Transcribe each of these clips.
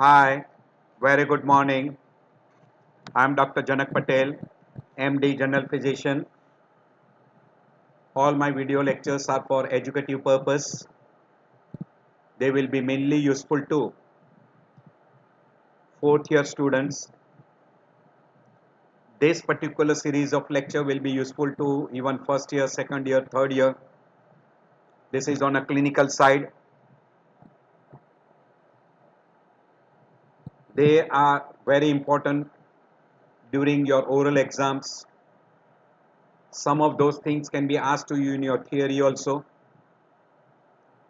Hi, very good morning. I am Dr. Janak Patel, MD General Physician. All my video lectures are for educative purpose. They will be mainly useful to fourth year students. This particular series of lecture will be useful to even first year, second year, third year. This is on a clinical side. They are very important during your oral exams. Some of those things can be asked to you in your theory also.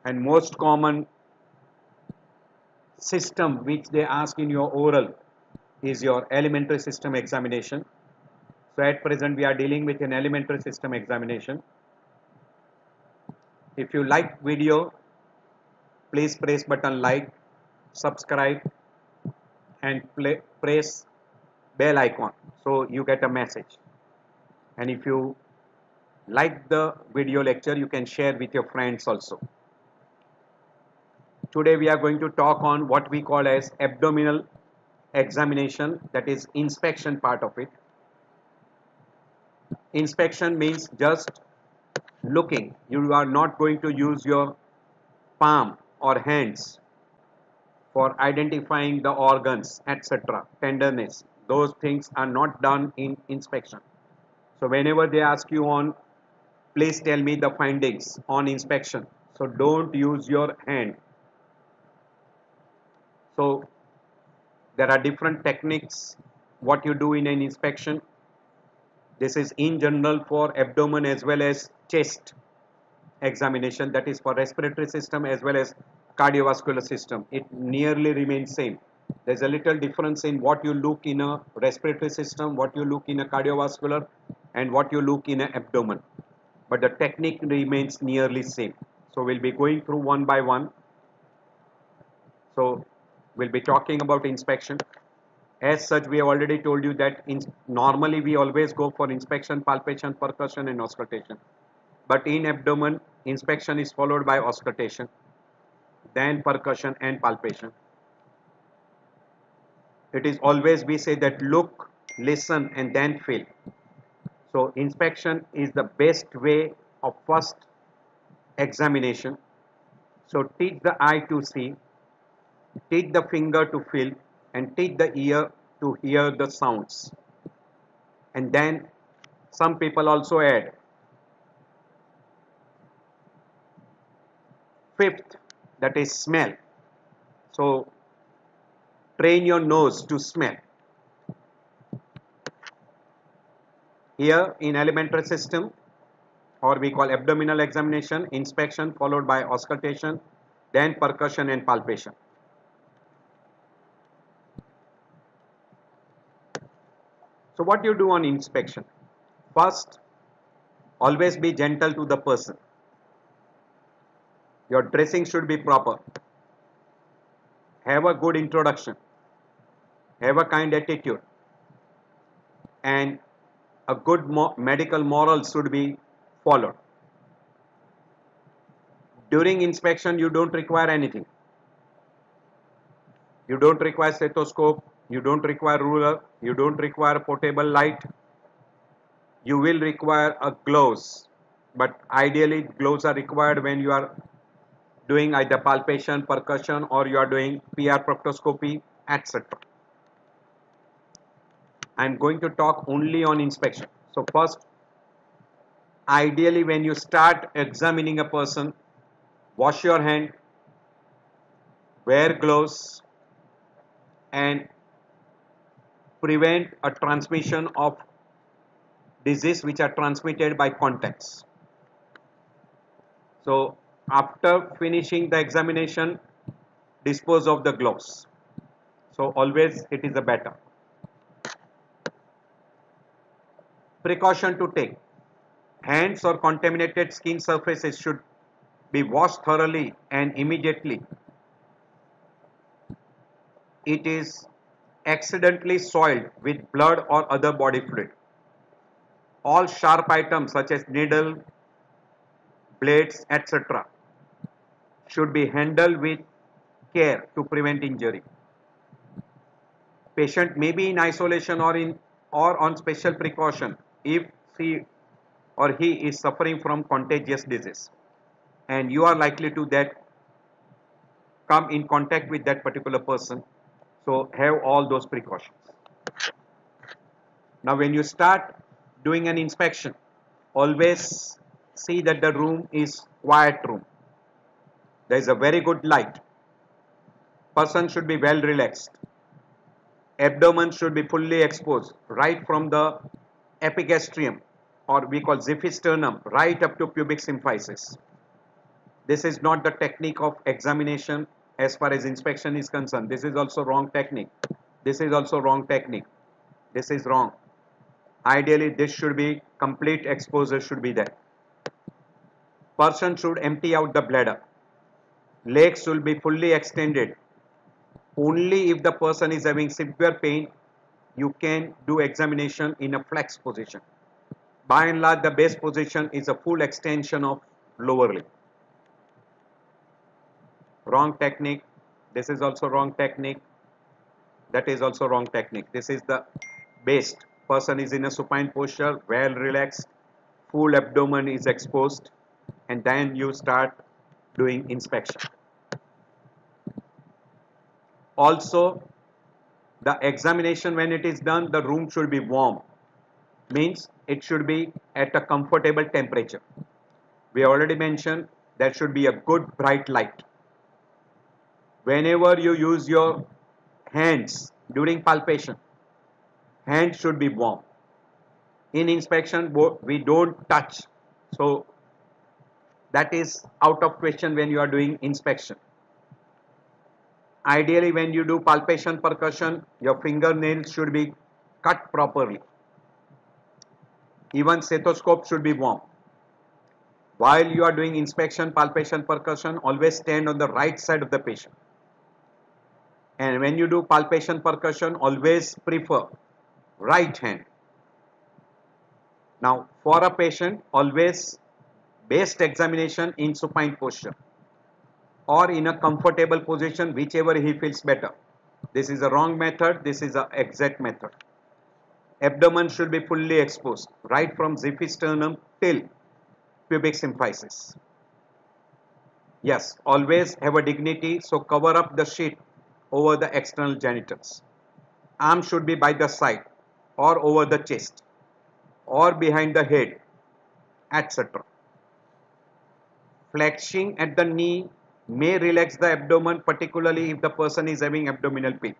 And most common system which they ask in your oral is your alimentary system examination. So at present we are dealing with an alimentary system examination. If you like video, please press button like, subscribe and play, press bell icon so you get a message. And if you like the video lecture, you can share with your friends also. Today we are going to talk on what we call as abdominal examination that is inspection part of it. Inspection means just looking. You are not going to use your palm or hands for identifying the organs, etc. Tenderness. Those things are not done in inspection. So whenever they ask you on, please tell me the findings on inspection. So don't use your hand. So there are different techniques what you do in an inspection. This is in general for abdomen as well as chest examination that is for respiratory system as well as cardiovascular system it nearly remains same. There's a little difference in what you look in a respiratory system what you look in a cardiovascular and what you look in a abdomen. But the technique remains nearly same. So we'll be going through one by one. So we'll be talking about inspection. As such we have already told you that in normally we always go for inspection palpation percussion and auscultation. But in abdomen inspection is followed by auscultation then percussion and palpation. It is always we say that look listen and then feel. So inspection is the best way of first examination. So teach the eye to see teach the finger to feel and teach the ear to hear the sounds. And then some people also add. Fifth that is smell. So train your nose to smell. Here in alimentary system or we call abdominal examination inspection followed by auscultation then percussion and palpation. So what you do on inspection? First always be gentle to the person your dressing should be proper. Have a good introduction. Have a kind attitude. And a good mo medical moral should be followed. During inspection, you don't require anything. You don't require stethoscope. You don't require ruler. You don't require portable light. You will require a gloves. But ideally, gloves are required when you are doing either palpation, percussion or you are doing PR proctoscopy, etc. I am going to talk only on inspection. So first, ideally when you start examining a person, wash your hand, wear gloves and prevent a transmission of disease which are transmitted by contacts. So after finishing the examination dispose of the gloves. So always it is a better. Precaution to take. Hands or contaminated skin surfaces should be washed thoroughly and immediately. It is accidentally soiled with blood or other body fluid. All sharp items such as needle blades etc should be handled with care to prevent injury. patient may be in isolation or in or on special precaution if she or he is suffering from contagious disease. And you are likely to that come in contact with that particular person. So have all those precautions. Now when you start doing an inspection always see that the room is quiet room there is a very good light. Person should be well relaxed. Abdomen should be fully exposed right from the epigastrium or we call xiphisternum right up to pubic symphysis. This is not the technique of examination as far as inspection is concerned. This is also wrong technique. This is also wrong technique. This is wrong. Ideally this should be complete exposure should be there. Person should empty out the bladder legs should be fully extended. Only if the person is having severe pain you can do examination in a flex position. By and large the best position is a full extension of lower limb. Wrong technique. This is also wrong technique. That is also wrong technique. This is the best. Person is in a supine posture well relaxed full abdomen is exposed and then you start doing inspection. Also, the examination when it is done, the room should be warm. Means it should be at a comfortable temperature. We already mentioned there should be a good bright light. Whenever you use your hands during palpation, hands should be warm. In inspection, we don't touch. So that is out of question when you are doing inspection. Ideally, when you do palpation percussion, your fingernails should be cut properly. Even stethoscope should be warm. While you are doing inspection, palpation, percussion, always stand on the right side of the patient. And when you do palpation, percussion, always prefer right hand. Now, for a patient, always best examination in supine posture or in a comfortable position whichever he feels better. This is a wrong method, this is a exact method. Abdomen should be fully exposed right from xiphisternum till pubic symphysis. Yes, always have a dignity so cover up the sheet over the external genitals. Arm should be by the side or over the chest or behind the head etc. Flexing at the knee may relax the abdomen particularly if the person is having abdominal pain.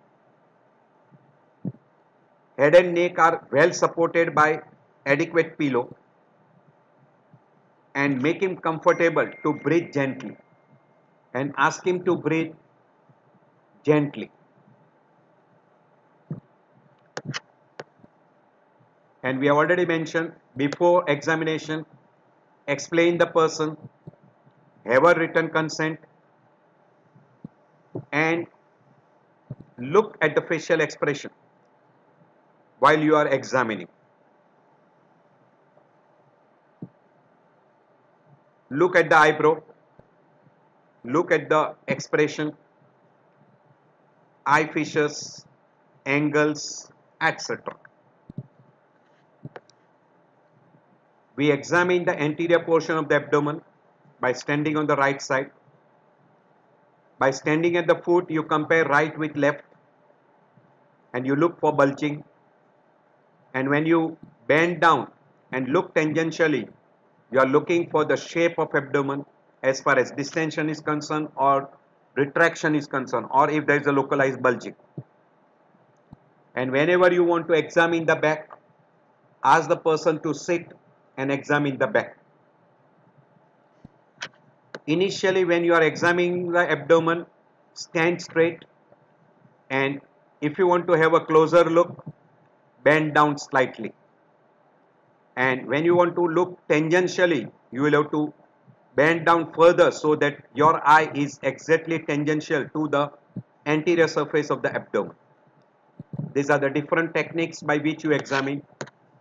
Head and neck are well supported by adequate pillow and make him comfortable to breathe gently and ask him to breathe gently. And we have already mentioned before examination, explain the person have a written consent and look at the facial expression while you are examining. Look at the eyebrow, look at the expression, eye fissures, angles, etc. We examine the anterior portion of the abdomen by standing on the right side. By standing at the foot, you compare right with left and you look for bulging. And when you bend down and look tangentially, you are looking for the shape of abdomen as far as distension is concerned or retraction is concerned or if there is a localized bulging. And whenever you want to examine the back, ask the person to sit and examine the back initially when you are examining the abdomen stand straight. And if you want to have a closer look bend down slightly. And when you want to look tangentially you will have to bend down further so that your eye is exactly tangential to the anterior surface of the abdomen. These are the different techniques by which you examine.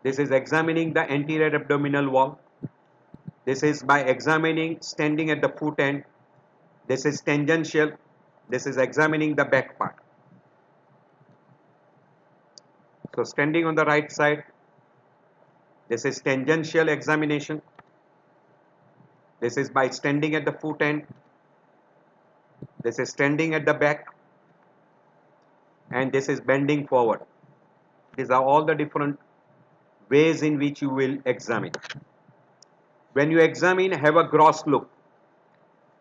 This is examining the anterior abdominal wall this is by examining standing at the foot end. This is tangential. This is examining the back part. So standing on the right side, this is tangential examination. This is by standing at the foot end. This is standing at the back. And this is bending forward. These are all the different ways in which you will examine. When you examine, have a gross look.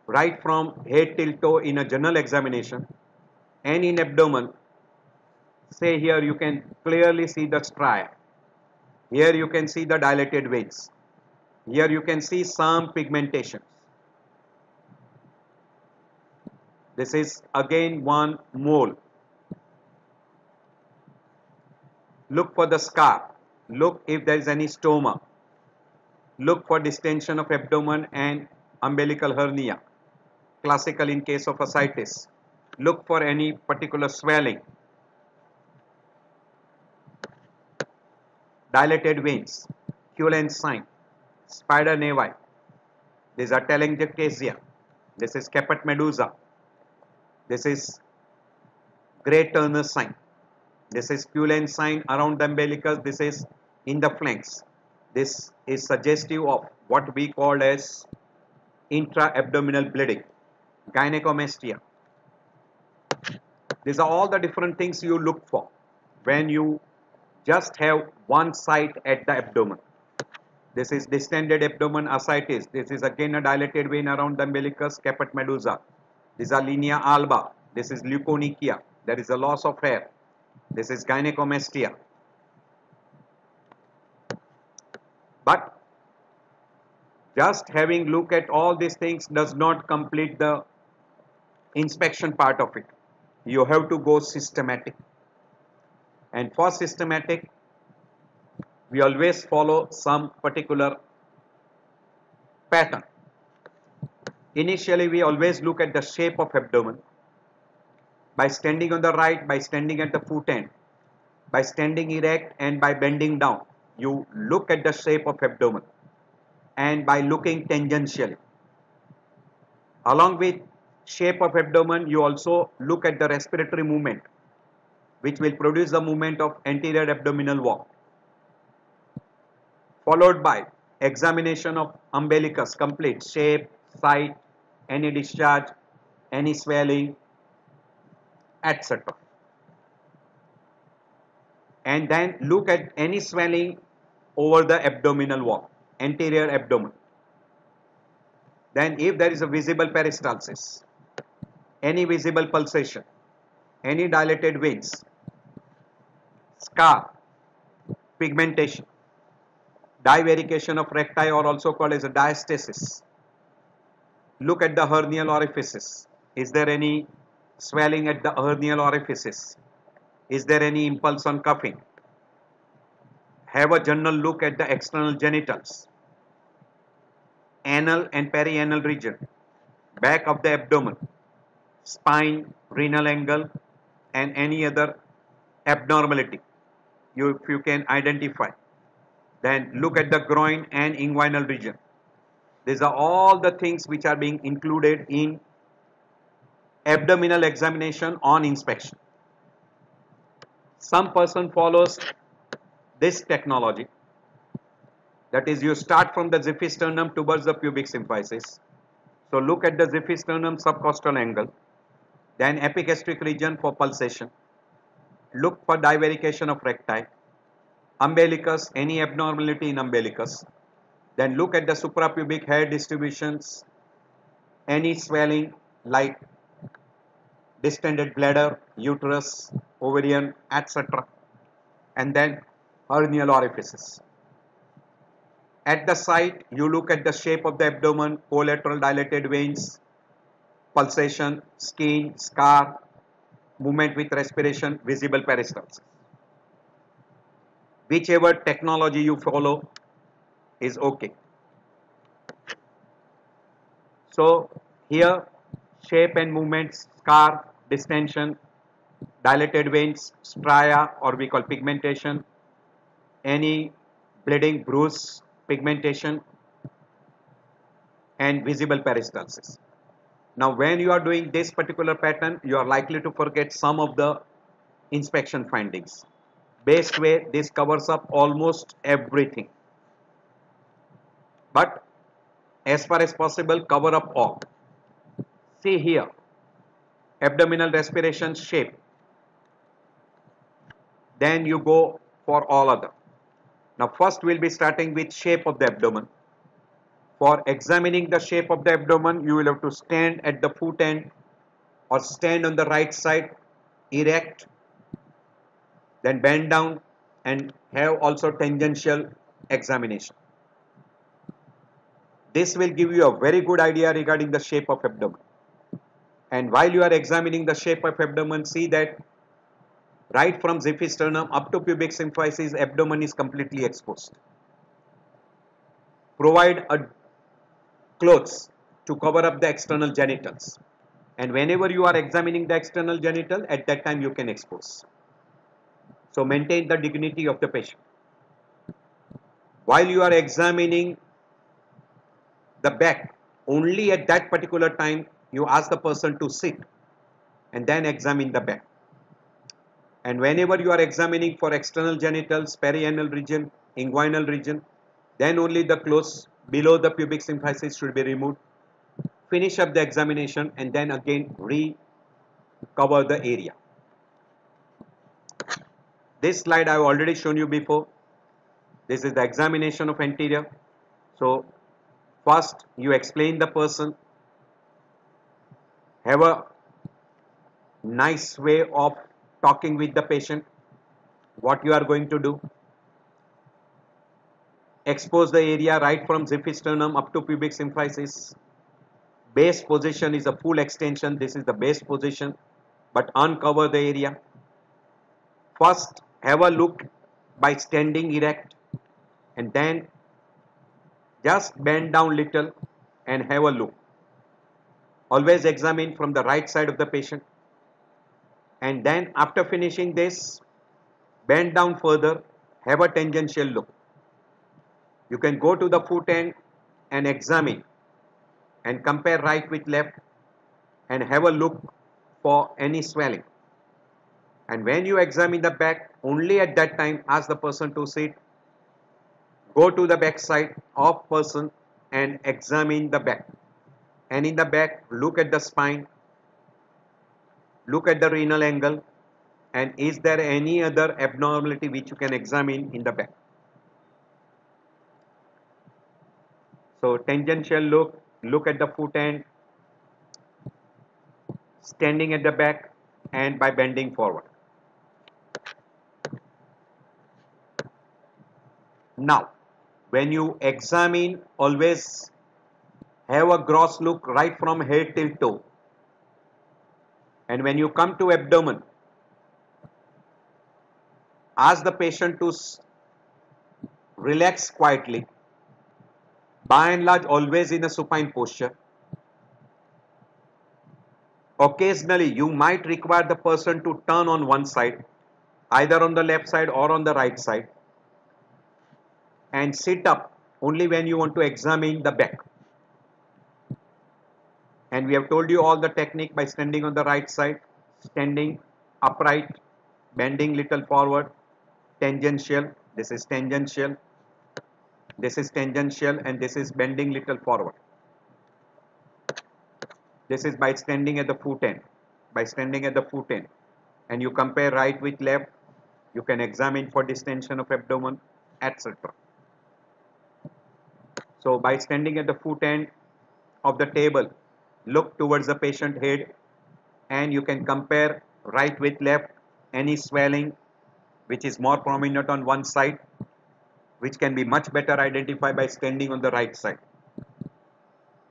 Right from head till toe in a general examination and in abdomen. Say here you can clearly see the stria. Here you can see the dilated veins. Here you can see some pigmentation. This is again one mole. Look for the scar. Look if there is any stoma. Look for distension of abdomen and umbilical hernia. Classical in case of ascites. Look for any particular swelling. Dilated veins. Cullen sign. Spider nevi. These are telangiectasia. This is caput medusa. This is Gray Turner sign. This is Cullen sign around the umbilicus. This is in the flanks. This is suggestive of what we call as intra-abdominal bleeding, gynecomastia. These are all the different things you look for when you just have one site at the abdomen. This is distended abdomen ascites. This is again a dilated vein around the umbilicus, caput medusa. These are linea alba. This is leukonychia. There is a loss of hair. This is gynecomastia. But just having look at all these things does not complete the inspection part of it. You have to go systematic. And for systematic, we always follow some particular pattern. Initially, we always look at the shape of abdomen by standing on the right, by standing at the foot end, by standing erect and by bending down. You look at the shape of abdomen and by looking tangentially. Along with shape of abdomen, you also look at the respiratory movement which will produce the movement of anterior abdominal wall followed by examination of umbilicus complete shape, site, any discharge, any swelling, etc. And then look at any swelling over the abdominal wall, anterior abdomen. Then if there is a visible peristalsis, any visible pulsation, any dilated veins, scar, pigmentation, divarication of recti or also called as a diastasis. Look at the hernial orifices. Is there any swelling at the hernial orifices? Is there any impulse on coughing? Have a general look at the external genitals, anal and perianal region, back of the abdomen, spine, renal angle and any other abnormality you, if you can identify. Then look at the groin and inguinal region. These are all the things which are being included in abdominal examination on inspection. Some person follows this technology. That is, you start from the xiphisternum towards the pubic symphysis. So look at the xiphisternum subcostal angle, then epigastric region for pulsation. Look for divarication of recti, umbilicus, any abnormality in umbilicus. Then look at the suprapubic hair distributions, any swelling like distended bladder, uterus, ovarian, etc. And then hernial orifices. At the site, you look at the shape of the abdomen, collateral dilated veins, pulsation, skin, scar, movement with respiration, visible peristalsis. Whichever technology you follow is okay. So here shape and movements, scar, distension, dilated veins, stria or we call pigmentation, any bleeding, bruise, pigmentation and visible peristalsis. Now when you are doing this particular pattern, you are likely to forget some of the inspection findings. best way this covers up almost everything but as far as possible cover up all see here abdominal respiration shape then you go for all other now first we'll be starting with shape of the abdomen. For examining the shape of the abdomen you will have to stand at the foot end or stand on the right side erect then bend down and have also tangential examination. This will give you a very good idea regarding the shape of abdomen. And while you are examining the shape of abdomen see that right from xiphisternum up to pubic symphysis abdomen is completely exposed. Provide a clothes to cover up the external genitals. And whenever you are examining the external genital at that time you can expose. So maintain the dignity of the patient. While you are examining the back only at that particular time you ask the person to sit and then examine the back and whenever you are examining for external genitals perianal region inguinal region then only the clothes below the pubic symphysis should be removed. Finish up the examination and then again recover the area. This slide I have already shown you before. This is the examination of anterior. So first you explain the person. Have a nice way of talking with the patient what you are going to do. Expose the area right from xiphisternum up to pubic symphysis. Base position is a full extension. This is the base position but uncover the area. First have a look by standing erect and then just bend down little and have a look. Always examine from the right side of the patient and then after finishing this bend down further have a tangential look. You can go to the foot end and examine and compare right with left and have a look for any swelling. And when you examine the back only at that time ask the person to sit go to the back side of person and examine the back. And in the back look at the spine look at the renal angle. And is there any other abnormality which you can examine in the back? So tangential look. Look at the foot end. Standing at the back and by bending forward. Now when you examine always have a gross look right from head till toe and when you come to abdomen ask the patient to relax quietly. By and large always in a supine posture. Occasionally you might require the person to turn on one side either on the left side or on the right side and sit up only when you want to examine the back and we have told you all the technique by standing on the right side standing upright bending little forward tangential this is tangential this is tangential and this is bending little forward. This is by standing at the foot end by standing at the foot end. And you compare right with left you can examine for distension of abdomen etc so by standing at the foot end of the table look towards the patient head and you can compare right with left any swelling which is more prominent on one side which can be much better identified by standing on the right side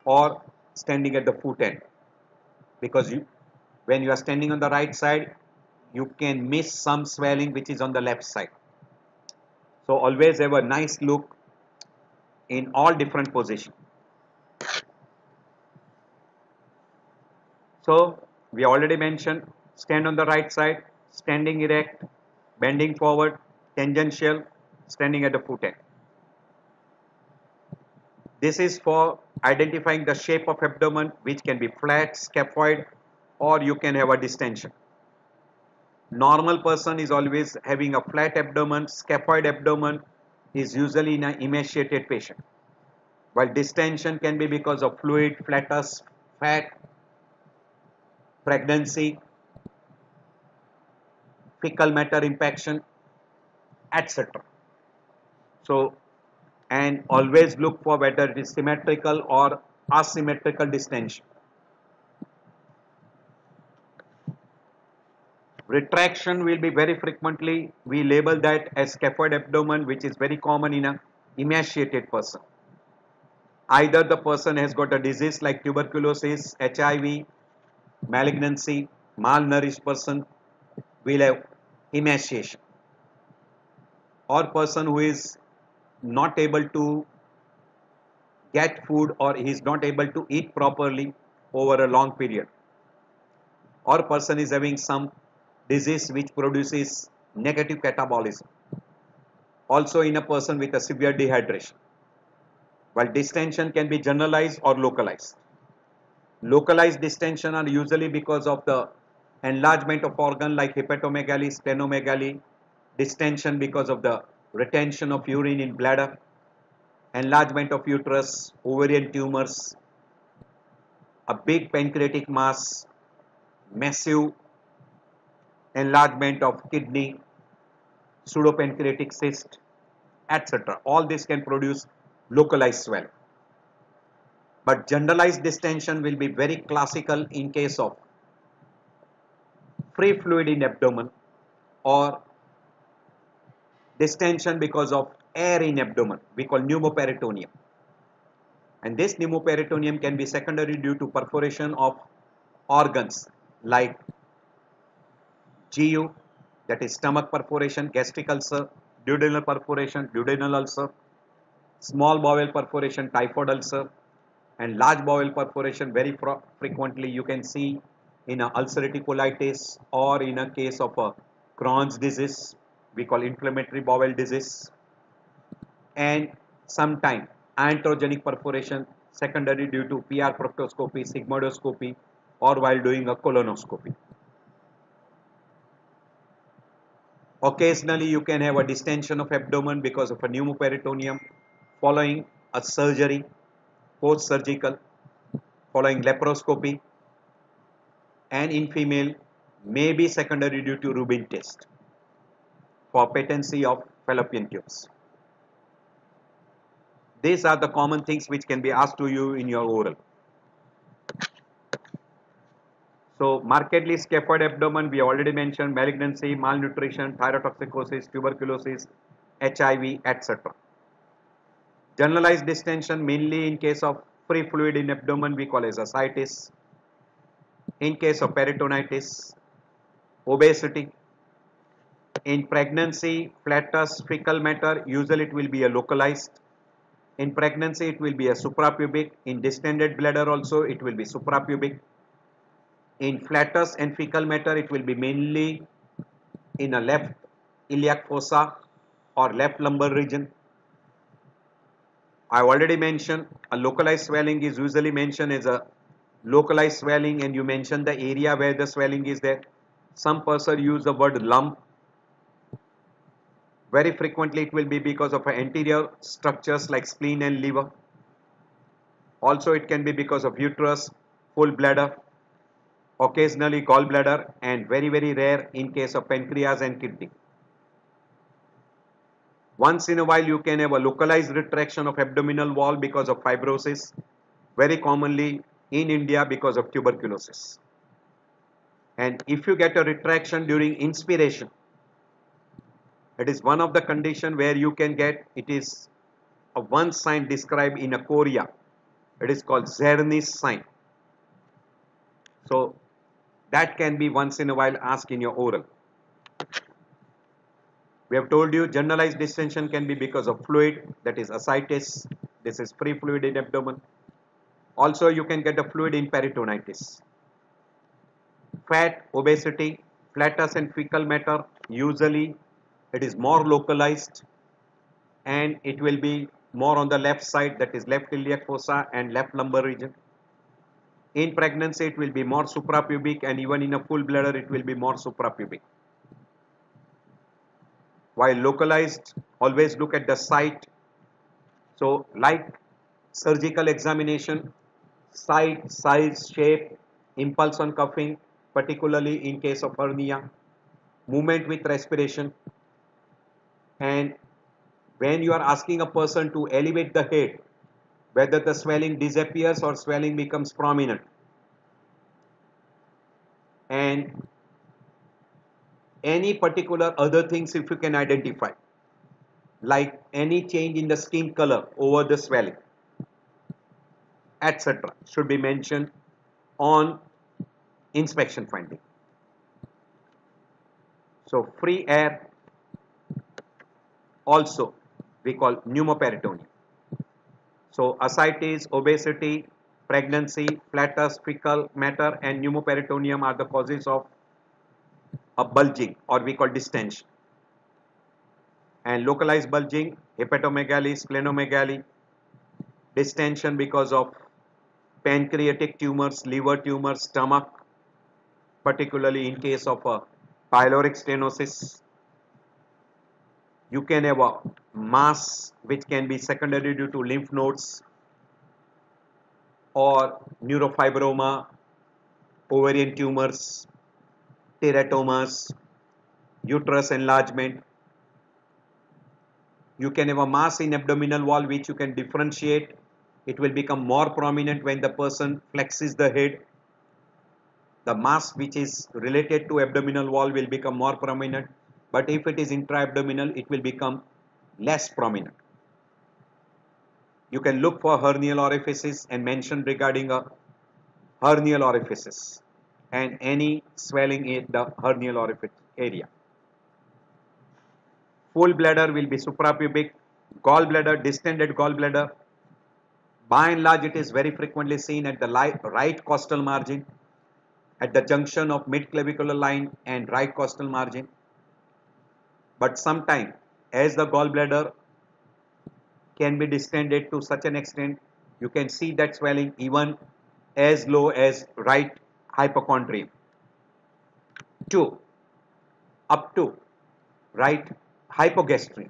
or standing at the foot end. Because you when you are standing on the right side you can miss some swelling which is on the left side. So always have a nice look in all different positions so we already mentioned stand on the right side standing erect bending forward tangential standing at the foot end. This is for identifying the shape of abdomen which can be flat, scaphoid or you can have a distension. normal person is always having a flat abdomen scaphoid abdomen is usually in an emaciated patient while distension can be because of fluid flatus fat pregnancy fecal matter impaction etc so and always look for whether it is symmetrical or asymmetrical distension. Retraction will be very frequently. We label that as scaphoid abdomen which is very common in a emaciated person. Either the person has got a disease like tuberculosis hiv malignancy malnourished person will have emaciation or person who is not able to get food or he is not able to eat properly over a long period or person is having some disease which produces negative catabolism. Also in a person with a severe dehydration. While distension can be generalized or localized. Localized distension are usually because of the enlargement of organ like hepatomegaly, splenomegaly, distension because of the retention of urine in bladder, enlargement of uterus, ovarian tumors, a big pancreatic mass, massive enlargement of kidney, pseudopancreatic cyst, etc. All this can produce localized swelling. But generalized distension will be very classical in case of free fluid in abdomen or distension because of air in abdomen. We call pneumoperitoneum. And this pneumoperitoneum can be secondary due to perforation of organs like GU that is stomach perforation, gastric ulcer, duodenal perforation, duodenal ulcer, small bowel perforation, typhoid ulcer and large bowel perforation very frequently you can see in a ulcerative colitis or in a case of a Crohn's disease we call inflammatory bowel disease and sometime iatrogenic perforation secondary due to PR proctoscopy, sigmoidoscopy or while doing a colonoscopy. Occasionally you can have a distension of abdomen because of a pneumoperitoneum following a surgery, post-surgical, following laparoscopy and in female may be secondary due to Rubin test for patency of fallopian tubes. These are the common things which can be asked to you in your oral. So markedly scaphoid abdomen, we already mentioned malignancy, malnutrition, thyrotoxicosis, tuberculosis, HIV, etc. Generalized distension mainly in case of free fluid in abdomen we call as ascites. In case of peritonitis, obesity. In pregnancy, flatus, fecal matter, usually it will be a localized. In pregnancy, it will be a suprapubic. In distended bladder also, it will be suprapubic in flatus and fecal matter, it will be mainly in a left iliac fossa or left lumbar region. I already mentioned a localized swelling is usually mentioned as a localized swelling and you mention the area where the swelling is there. Some person use the word lump. Very frequently it will be because of anterior structures like spleen and liver. Also it can be because of uterus, full bladder occasionally gallbladder and very very rare in case of pancreas and kidney. Once in a while you can have a localized retraction of abdominal wall because of fibrosis very commonly in India because of tuberculosis. And if you get a retraction during inspiration it is one of the condition where you can get it is a one sign described in a chorea it is called Czerny's sign. So that can be once in a while asked in your oral. We have told you generalized distension can be because of fluid that is ascites. This is free fluid in abdomen. Also you can get a fluid in peritonitis. Fat, obesity, flatus and fecal matter usually it is more localized and it will be more on the left side that is left iliac fossa and left lumbar region in pregnancy, it will be more suprapubic and even in a full bladder, it will be more suprapubic. While localized always look at the site. So like surgical examination site size shape impulse on coughing particularly in case of hernia movement with respiration. And when you are asking a person to elevate the head whether the swelling disappears or swelling becomes prominent. And any particular other things if you can identify like any change in the skin color over the swelling etc should be mentioned on inspection finding. So free air also we call pneumoperitoneum. So ascites obesity pregnancy flatus fecal matter and pneumoperitoneum are the causes of a bulging or we call distension. And localized bulging hepatomegaly splenomegaly distension because of pancreatic tumors liver tumors stomach particularly in case of a pyloric stenosis. You can have a mass which can be secondary due to lymph nodes or neurofibroma ovarian tumors teratomas, uterus enlargement. You can have a mass in abdominal wall which you can differentiate. It will become more prominent when the person flexes the head. The mass which is related to abdominal wall will become more prominent. But if it is intra-abdominal, it will become less prominent. You can look for hernial orifices and mention regarding a hernial orifices and any swelling in the hernial orifice area. Full bladder will be suprapubic, gallbladder, distended gallbladder. By and large, it is very frequently seen at the right costal margin, at the junction of mid-clavicular line and right costal margin. But sometimes, as the gallbladder can be distended to such an extent, you can see that swelling even as low as right hypochondrium. 2. Up to right hypogastrium,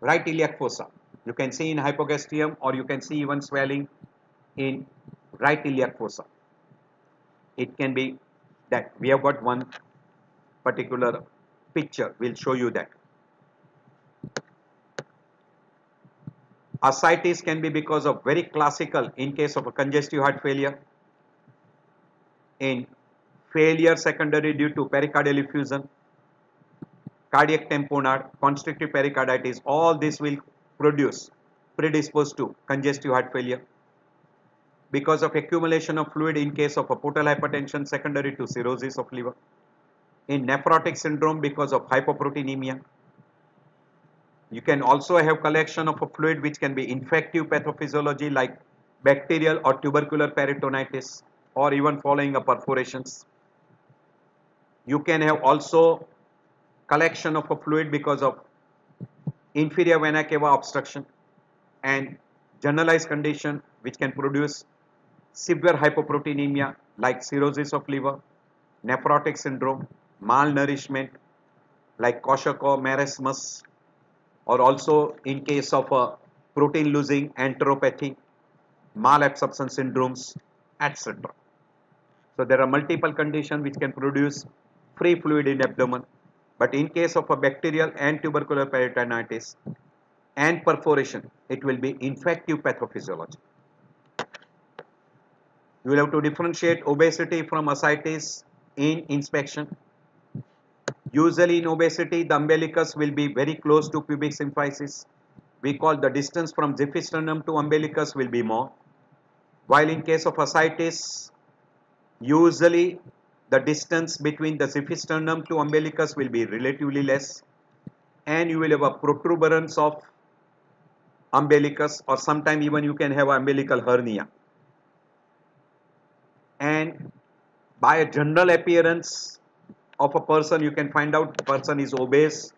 right iliac fossa. You can see in hypogastrium or you can see even swelling in right iliac fossa. It can be that we have got one particular picture, we'll show you that. Ascites can be because of very classical in case of a congestive heart failure in failure secondary due to pericardial effusion, cardiac tamponade, constrictive pericarditis, all this will produce predisposed to congestive heart failure. Because of accumulation of fluid in case of a portal hypertension secondary to cirrhosis of liver, in nephrotic syndrome because of hypoproteinemia. You can also have collection of a fluid which can be infective pathophysiology like bacterial or tubercular peritonitis or even following a perforations. You can have also collection of a fluid because of inferior vena cava obstruction and generalized condition which can produce severe hypoproteinemia like cirrhosis of liver, nephrotic syndrome, malnourishment like Kwashiorkor marasmus or also in case of a protein losing enteropathy, malabsorption syndromes, etc. So there are multiple conditions which can produce free fluid in abdomen. But in case of a bacterial and tubercular peritonitis and perforation, it will be infective pathophysiology. You will have to differentiate obesity from ascites in inspection. Usually in obesity, the umbilicus will be very close to pubic symphysis. We call the distance from xiphisternum to umbilicus will be more. While in case of ascites, Usually the distance between the xiphisternum to umbilicus will be relatively less and you will have a protuberance of umbilicus or sometime even you can have umbilical hernia. And by a general appearance of a person you can find out person is obese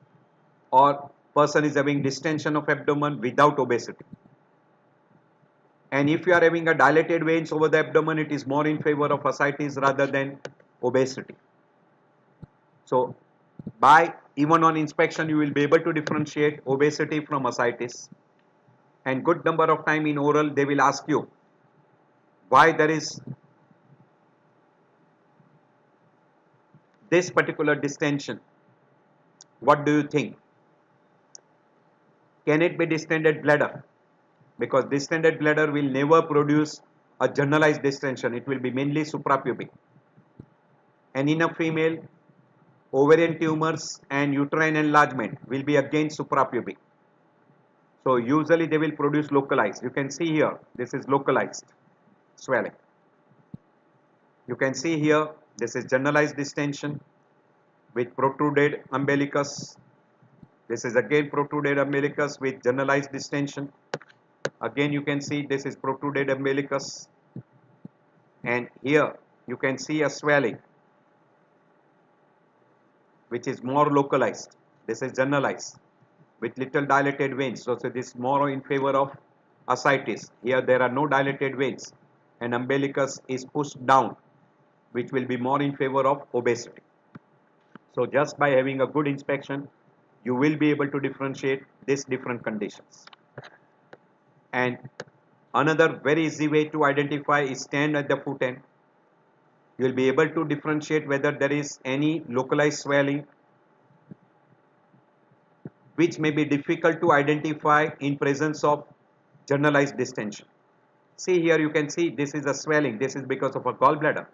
or person is having distension of abdomen without obesity and if you are having a dilated veins over the abdomen it is more in favor of ascites rather than obesity. So by even on inspection you will be able to differentiate obesity from ascites. And good number of time in oral they will ask you why there is this particular distension. What do you think? Can it be distended bladder because distended bladder will never produce a generalized distension. It will be mainly suprapubic. And in a female ovarian tumors and uterine enlargement will be again suprapubic. So usually they will produce localized. You can see here this is localized swelling. You can see here this is generalized distension with protruded umbilicus. This is again protruded umbilicus with generalized distension. Again you can see this is protruded umbilicus and here you can see a swelling which is more localized. This is generalized with little dilated veins. So, so this is more in favor of ascites. Here there are no dilated veins and umbilicus is pushed down which will be more in favor of obesity. So just by having a good inspection, you will be able to differentiate these different conditions. And another very easy way to identify is stand at the foot end. You will be able to differentiate whether there is any localized swelling which may be difficult to identify in presence of generalized distension. See here you can see this is a swelling, this is because of a gallbladder.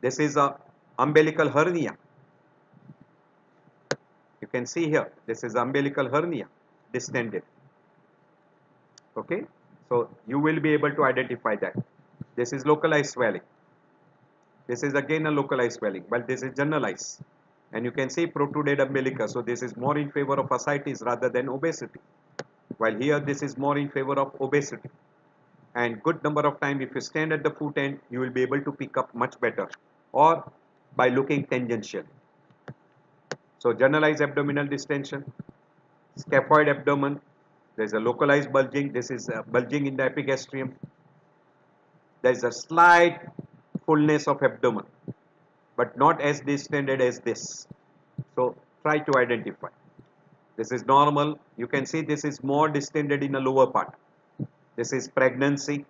This is a umbilical hernia. You can see here, this is umbilical hernia, distended. Okay, so you will be able to identify that. This is localized swelling. This is again a localized swelling, but this is generalized. And you can see protruded umbilicus. So this is more in favor of ascites rather than obesity. While here this is more in favor of obesity and good number of time if you stand at the foot end you will be able to pick up much better or by looking tangential. So generalized abdominal distension, scaphoid abdomen, there is a localized bulging, this is uh, bulging in the epigastrium. There is a slight fullness of abdomen, but not as distended as this. So try to identify. This is normal. You can see this is more distended in the lower part. This is pregnancy.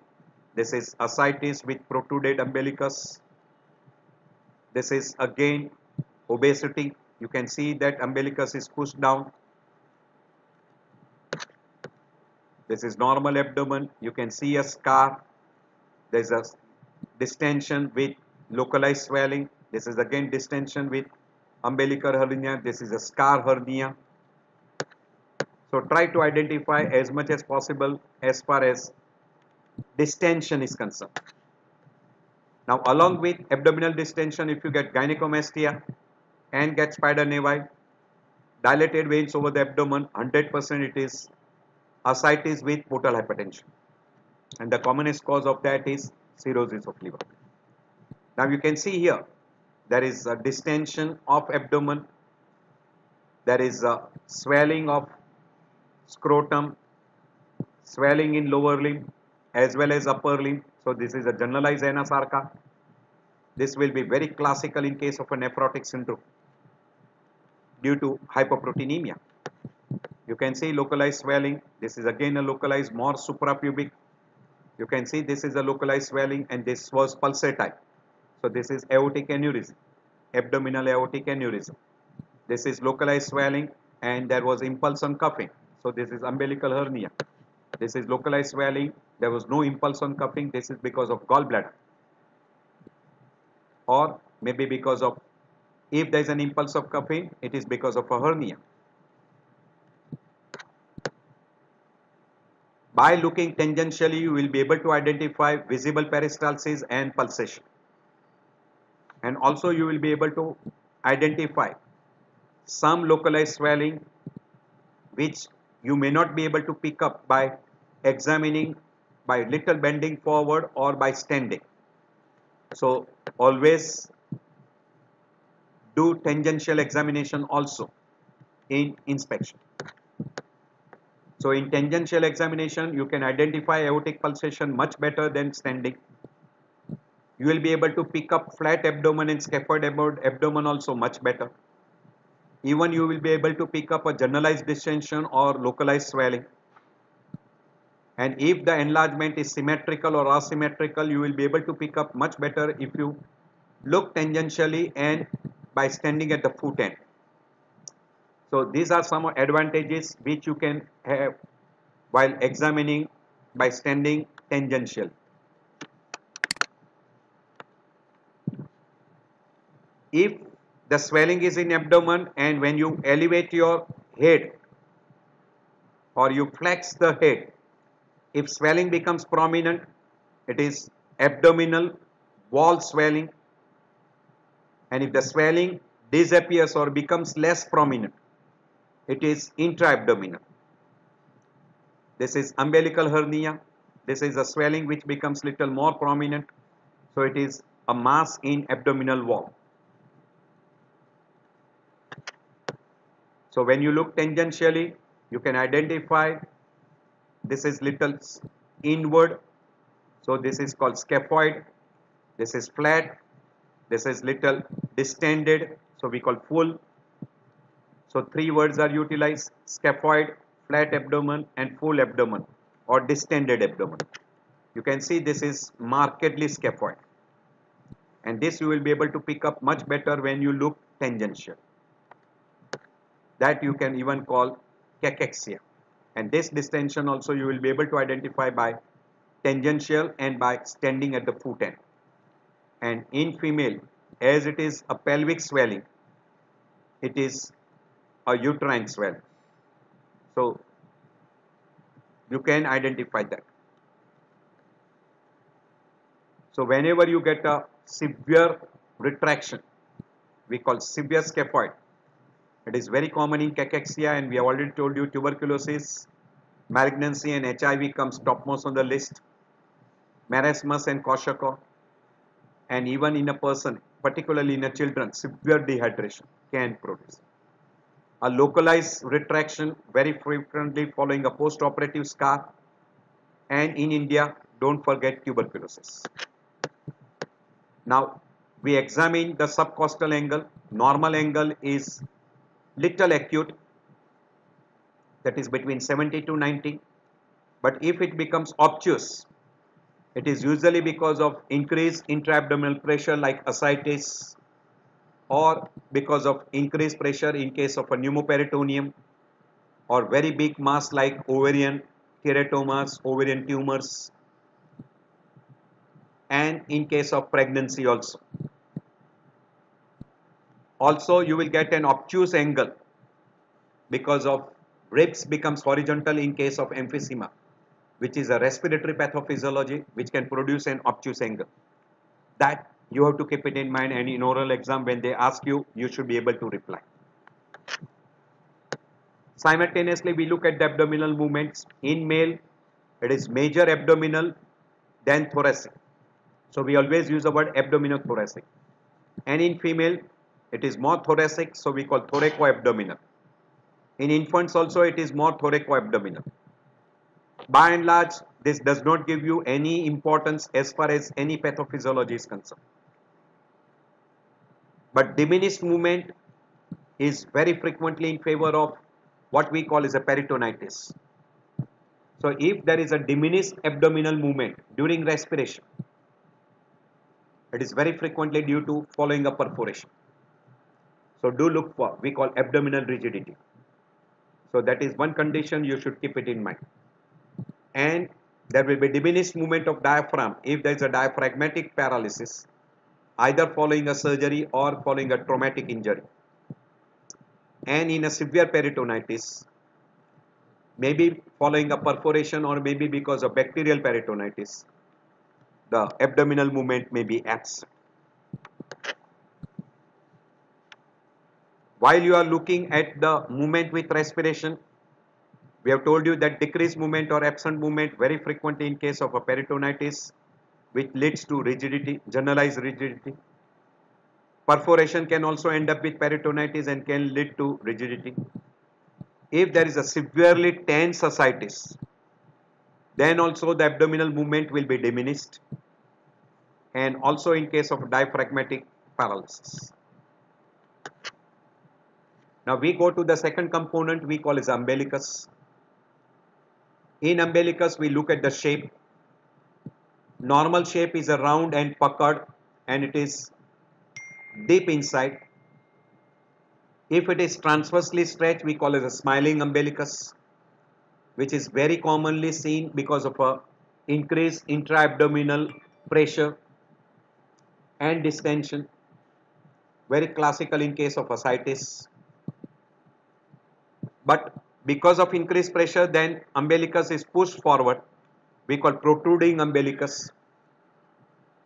This is ascites with protruded umbilicus this is again obesity you can see that umbilicus is pushed down this is normal abdomen. You can see a scar. There is a distension with localized swelling. This is again distension with umbilical hernia. This is a scar hernia. So try to identify as much as possible as far as distension is concerned. Now along with abdominal distension if you get gynecomastia and get spider nevi, dilated veins over the abdomen 100% it is ascites with portal hypertension and the commonest cause of that is cirrhosis of liver. Now you can see here there is a distension of abdomen, there is a swelling of scrotum, swelling in lower limb as well as upper limb so this is a generalized anasarca. This will be very classical in case of a nephrotic syndrome due to hypoproteinemia. You can see localized swelling. This is again a localized more suprapubic. You can see this is a localized swelling and this was pulsatile. So this is aortic aneurysm, abdominal aortic aneurysm. This is localized swelling and there was impulse on coughing. So this is umbilical hernia. This is localized swelling. There was no impulse on coughing. This is because of gallbladder. Or maybe because of, if there is an impulse of coughing, it is because of a hernia. By looking tangentially, you will be able to identify visible peristalsis and pulsation. And also you will be able to identify some localized swelling which you may not be able to pick up by examining by little bending forward or by standing. So always do tangential examination also in inspection. So in tangential examination you can identify aortic pulsation much better than standing. You will be able to pick up flat abdomen and scaphoid abdomen also much better. even you will be able to pick up a generalized distension or localized swelling and if the enlargement is symmetrical or asymmetrical you will be able to pick up much better if you look tangentially and by standing at the foot end so these are some advantages which you can have while examining by standing tangential. If the swelling is in abdomen and when you elevate your head or you flex the head if swelling becomes prominent it is abdominal wall swelling. And if the swelling disappears or becomes less prominent it is intra-abdominal this is umbilical hernia this is a swelling which becomes little more prominent so it is a mass in abdominal wall So when you look tangentially, you can identify this is little inward. So this is called scaphoid. This is flat. This is little distended. So we call full. So three words are utilized scaphoid, flat abdomen and full abdomen or distended abdomen. You can see this is markedly scaphoid. And this you will be able to pick up much better when you look tangential. That you can even call cachexia. And this distension also you will be able to identify by tangential and by standing at the foot end. And in female as it is a pelvic swelling it is a uterine swell. so you can identify that so whenever you get a severe retraction we call severe scaphoid it is very common in cachexia and we have already told you tuberculosis, malignancy and HIV comes topmost on the list. Marasmus and kwashiorkor and even in a person, particularly in a children, severe dehydration can produce. A localized retraction very frequently following a post-operative scar and in India, don't forget tuberculosis. Now, we examine the subcostal angle. Normal angle is little acute that is between 70 to 90 but if it becomes obtuse it is usually because of increased intra-abdominal pressure like ascites or because of increased pressure in case of a pneumoperitoneum or very big mass like ovarian teratomas, ovarian tumors and in case of pregnancy also. Also you will get an obtuse angle because of ribs becomes horizontal in case of emphysema which is a respiratory pathophysiology which can produce an obtuse angle. That you have to keep it in mind and in oral exam when they ask you you should be able to reply simultaneously we look at the abdominal movements in male it is major abdominal then thoracic so we always use the word abdominothoracic and in female it is more thoracic, so we call thoracoabdominal. In infants also it is more thoracoabdominal. By and large, this does not give you any importance as far as any pathophysiology is concerned. But diminished movement is very frequently in favor of what we call as a peritonitis. So if there is a diminished abdominal movement during respiration, it is very frequently due to following a perforation. So do look for, we call abdominal rigidity. So that is one condition you should keep it in mind. And there will be diminished movement of diaphragm if there is a diaphragmatic paralysis, either following a surgery or following a traumatic injury. And in a severe peritonitis, maybe following a perforation or maybe because of bacterial peritonitis, the abdominal movement may be absent. While you are looking at the movement with respiration, we have told you that decreased movement or absent movement very frequently in case of a peritonitis which leads to rigidity, generalized rigidity. Perforation can also end up with peritonitis and can lead to rigidity. If there is a severely tense ascites, then also the abdominal movement will be diminished and also in case of diaphragmatic paralysis. Now we go to the second component we call as umbilicus. In umbilicus we look at the shape. Normal shape is a round and puckered and it is deep inside. If it is transversely stretched we call it a smiling umbilicus which is very commonly seen because of a increased intra-abdominal pressure and distension. Very classical in case of ascites. But because of increased pressure then umbilicus is pushed forward we call protruding umbilicus.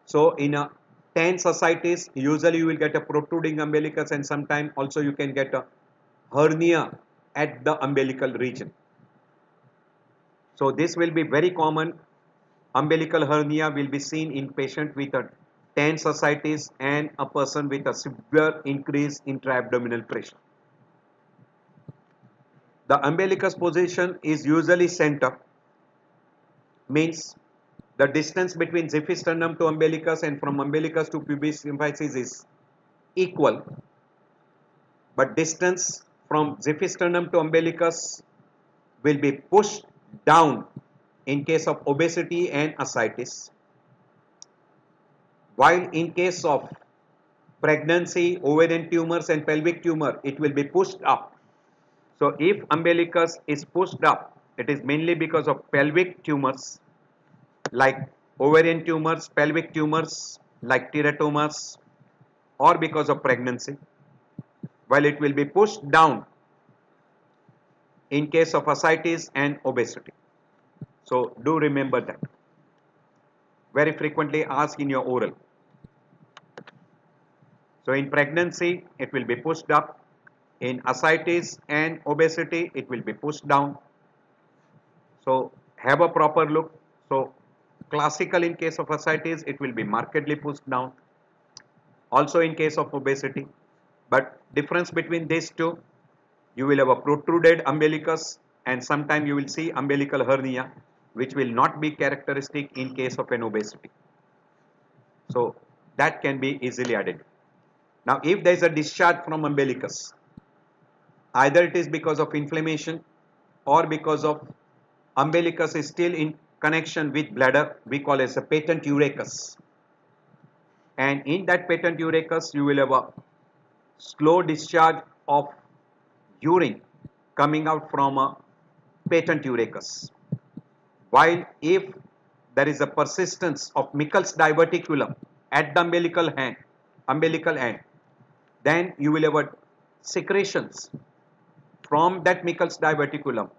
So in a tense ascites usually you will get a protruding umbilicus and sometimes also you can get a hernia at the umbilical region. So this will be very common. Umbilical hernia will be seen in patient with a tense ascites and a person with a severe increase in intra-abdominal pressure. The umbilicus position is usually center means the distance between xiphisternum to umbilicus and from umbilicus to pubis symphysis is equal but distance from xiphisternum to umbilicus will be pushed down in case of obesity and ascites while in case of pregnancy, ovarian tumors and pelvic tumor, it will be pushed up. So if umbilicus is pushed up, it is mainly because of pelvic tumors like ovarian tumors, pelvic tumors like teratomas or because of pregnancy while it will be pushed down in case of ascites and obesity. So do remember that. Very frequently asked in your oral. So in pregnancy, it will be pushed up. In ascites and obesity, it will be pushed down. So have a proper look. So classical in case of ascites, it will be markedly pushed down. Also in case of obesity. But difference between these two, you will have a protruded umbilicus and sometime you will see umbilical hernia which will not be characteristic in case of an obesity. So that can be easily identified. Now if there is a discharge from umbilicus, either it is because of inflammation or because of umbilicus is still in connection with bladder, we call as a patent urachus. And in that patent urachus, you will have a slow discharge of urine coming out from a patent urachus. While if there is a persistence of Meckel's diverticulum at the umbilical hand, umbilical end, then you will have secretions from that Meckel's diverticulum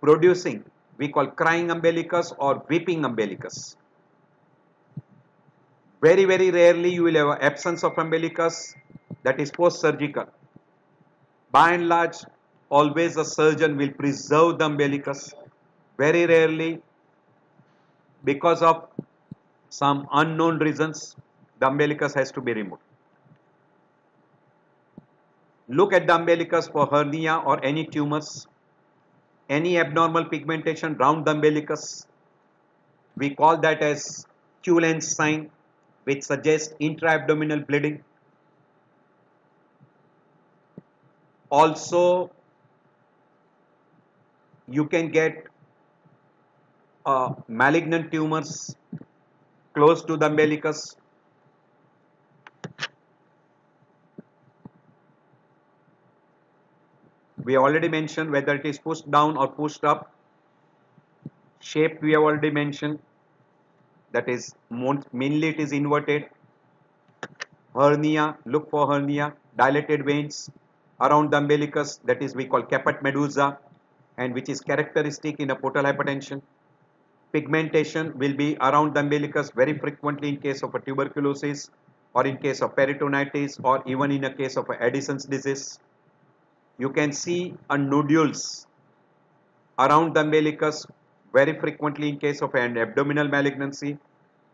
producing we call crying umbilicus or weeping umbilicus. Very very rarely you will have absence of umbilicus that is post surgical. By and large always a surgeon will preserve the umbilicus. Very rarely because of some unknown reasons the umbilicus has to be removed. Look at the umbilicus for hernia or any tumors, any abnormal pigmentation round the umbilicus. We call that as Cullen's sign which suggests intra-abdominal bleeding. Also, you can get uh, malignant tumors close to the umbilicus we already mentioned whether it is pushed down or pushed up. Shape we have already mentioned. That is mainly it is inverted. Hernia look for hernia dilated veins around the umbilicus that is we call caput medusa and which is characteristic in a portal hypertension. Pigmentation will be around the umbilicus very frequently in case of a tuberculosis or in case of peritonitis or even in a case of a Addison's disease you can see a nodules around the umbilicus very frequently in case of an abdominal malignancy.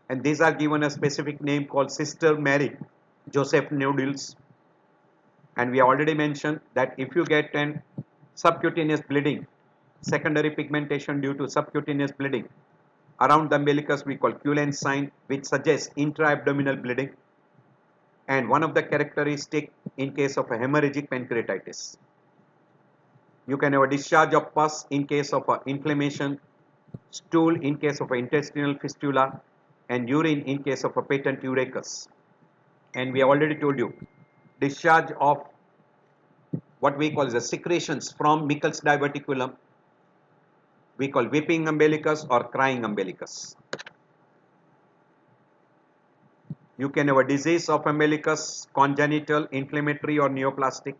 And these are given a specific name called sister Mary Joseph nodules. And we already mentioned that if you get an subcutaneous bleeding secondary pigmentation due to subcutaneous bleeding around the umbilicus we call Cullen's sign which suggests intra-abdominal bleeding. And one of the characteristic in case of a hemorrhagic pancreatitis You can have a discharge of pus in case of inflammation, stool in case of intestinal fistula, and urine in case of a patent urachus. And we have already told you, discharge of what we call the secretions from Meckel's diverticulum, we call weeping umbilicus or crying umbilicus. You can have a disease of umbilicus, congenital, inflammatory or neoplastic.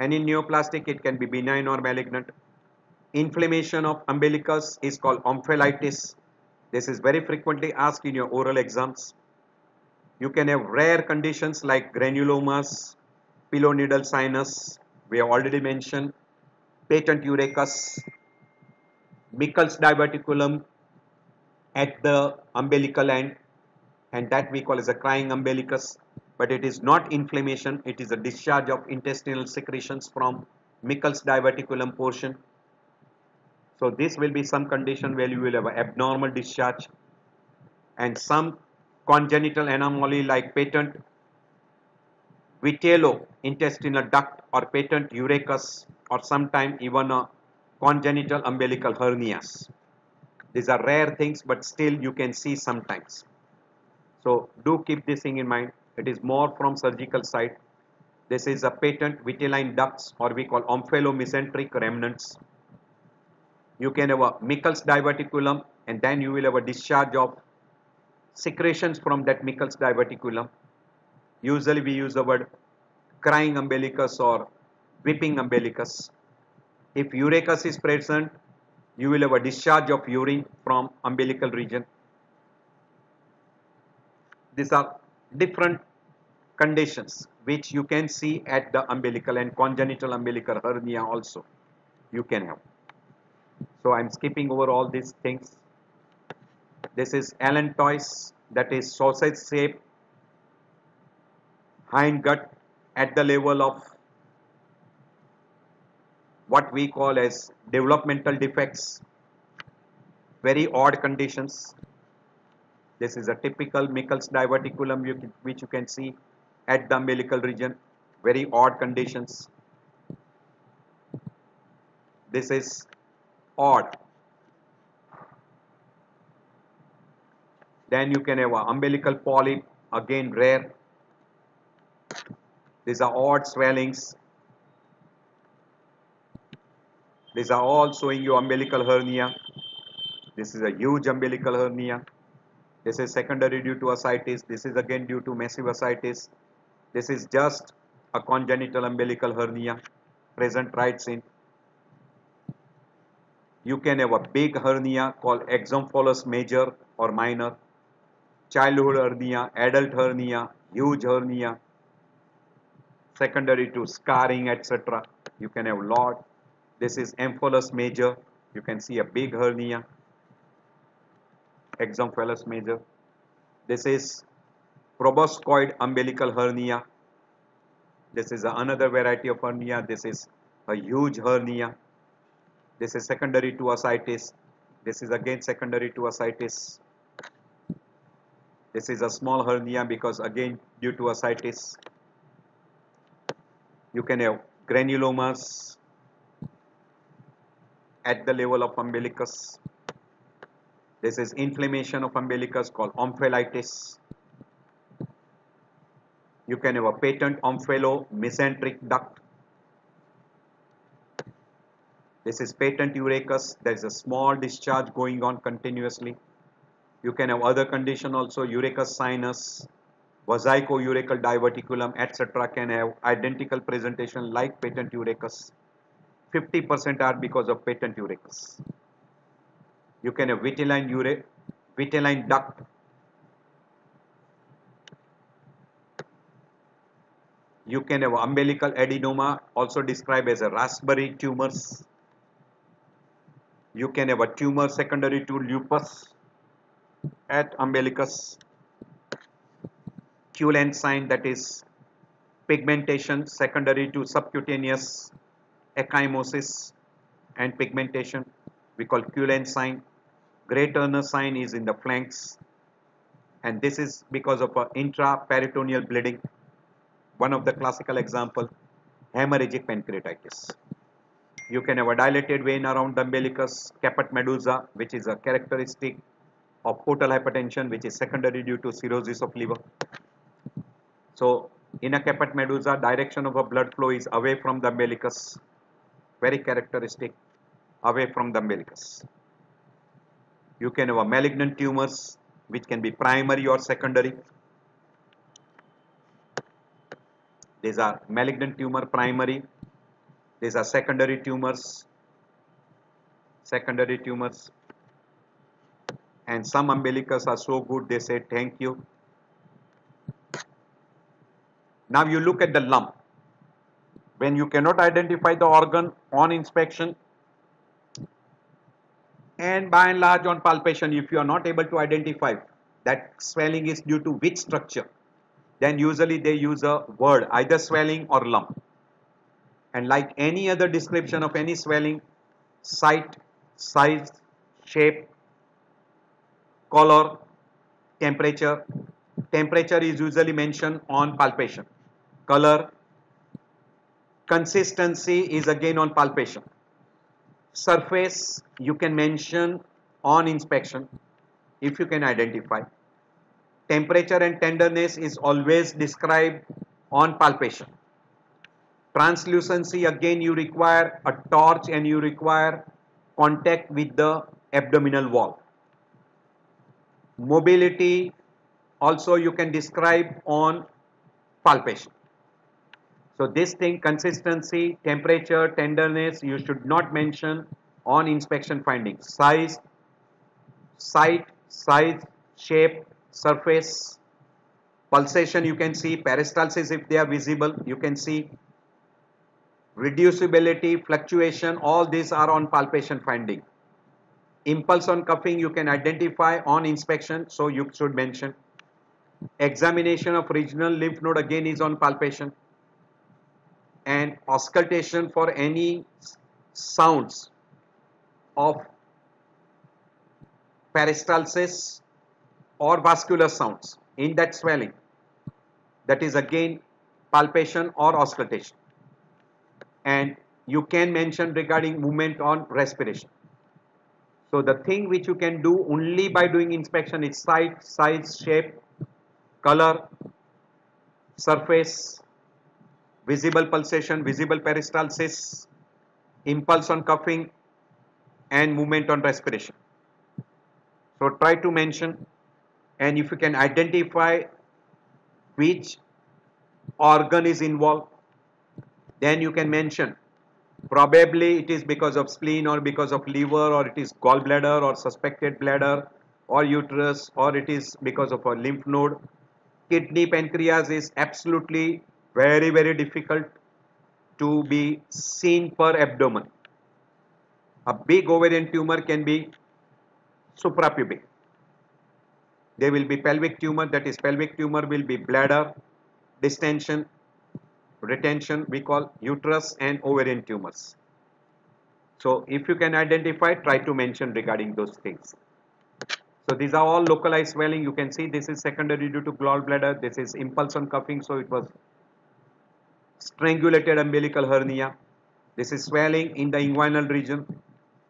And in neoplastic, it can be benign or malignant. Inflammation of umbilicus is called omphalitis. This is very frequently asked in your oral exams. You can have rare conditions like granulomas, pilonidal sinus, we have already mentioned, patent urachus, Meckel's diverticulum at the umbilical end and that we call as a crying umbilicus but it is not inflammation it is a discharge of intestinal secretions from Meckel's diverticulum portion. So this will be some condition where you will have abnormal discharge and some congenital anomaly like patent vitello intestinal duct or patent urachus or sometime even a congenital umbilical hernias. These are rare things but still you can see sometimes. So do keep this thing in mind. It is more from surgical side. This is a patent vitelline ducts or we call omphalomesenteric remnants. You can have a Meckel's diverticulum and then you will have a discharge of secretions from that Meckel's diverticulum. Usually we use the word crying umbilicus or weeping umbilicus. If urachus is present, you will have a discharge of urine from umbilical region these are different conditions which you can see at the umbilical and congenital umbilical hernia also you can have. So I am skipping over all these things. This is allantois that is sausage shape hind gut at the level of what we call as developmental defects very odd conditions this is a typical Meckel's diverticulum you can, which you can see at the umbilical region. Very odd conditions. This is odd. Then you can have an umbilical polyp, again rare. These are odd swellings. These are all showing you umbilical hernia. This is a huge umbilical hernia. This is secondary due to ascites. This is again due to massive ascites. This is just a congenital umbilical hernia present right in. You can have a big hernia called exomphalus major or minor, childhood hernia, adult hernia, huge hernia, secondary to scarring etc. You can have lot. This is emphalus major. You can see a big hernia exomphalus major. This is proboscoid umbilical hernia. This is another variety of hernia. This is a huge hernia. This is secondary to ascites. This is again secondary to ascites. This is a small hernia because again due to ascites. You can have granulomas at the level of umbilicus. This is inflammation of umbilicus called omphalitis. You can have a patent omphalomesenteric duct. This is patent urachus. There is a small discharge going on continuously. You can have other condition also urachus sinus, vesico-urachal diverticulum, etc. can have identical presentation like patent urachus. 50% are because of patent urachus you can have vitelline ure vitelline duct you can have umbilical adenoma also described as a raspberry tumors. You can have a tumor secondary to lupus at umbilicus. Sign that is pigmentation secondary to subcutaneous ecchymosis and pigmentation we call sign. Grey Turner sign is in the flanks and this is because of intraperitoneal bleeding. One of the classical example, hemorrhagic pancreatitis. You can have a dilated vein around the umbilicus, caput medusa, which is a characteristic of portal hypertension, which is secondary due to cirrhosis of liver. So, in a caput medusa, direction of a blood flow is away from the umbilicus, very characteristic, away from the umbilicus. You can have a malignant tumors, which can be primary or secondary. These are malignant tumor primary. These are secondary tumors. Secondary tumors. And some umbilicus are so good they say thank you. Now you look at the lump. When you cannot identify the organ on inspection and by and large on palpation if you are not able to identify that swelling is due to which structure then usually they use a word either swelling or lump. And like any other description of any swelling site size shape color temperature temperature is usually mentioned on palpation. Color consistency is again on palpation. Surface you can mention on inspection if you can identify temperature and tenderness is always described on palpation. Translucency again you require a torch and you require contact with the abdominal wall. Mobility also you can describe on palpation. So this thing consistency, temperature, tenderness you should not mention on inspection findings. Size, site, size, shape, surface pulsation you can see peristalsis if they are visible. You can see reducibility fluctuation all these are on palpation finding. Impulse on coughing you can identify on inspection so you should mention. Examination of regional lymph node again is on palpation. And auscultation for any sounds of peristalsis or vascular sounds in that swelling. That is again palpation or auscultation. And you can mention regarding movement on respiration. So the thing which you can do only by doing inspection is site size shape color surface visible pulsation visible peristalsis impulse on coughing and movement on respiration. So try to mention and if you can identify which organ is involved then you can mention. Probably it is because of spleen or because of liver or it is gallbladder or suspected bladder or uterus or it is because of a lymph node. Kidney pancreas is absolutely very very difficult to be seen per abdomen. A big ovarian tumor can be suprapubic there will be pelvic tumor that is pelvic tumor will be bladder distension retention we call uterus and ovarian tumors. So if you can identify try to mention regarding those things. So these are all localized swelling. You can see this is secondary due to gallbladder. This is impulse on coughing. So it was strangulated umbilical hernia. This is swelling in the inguinal region.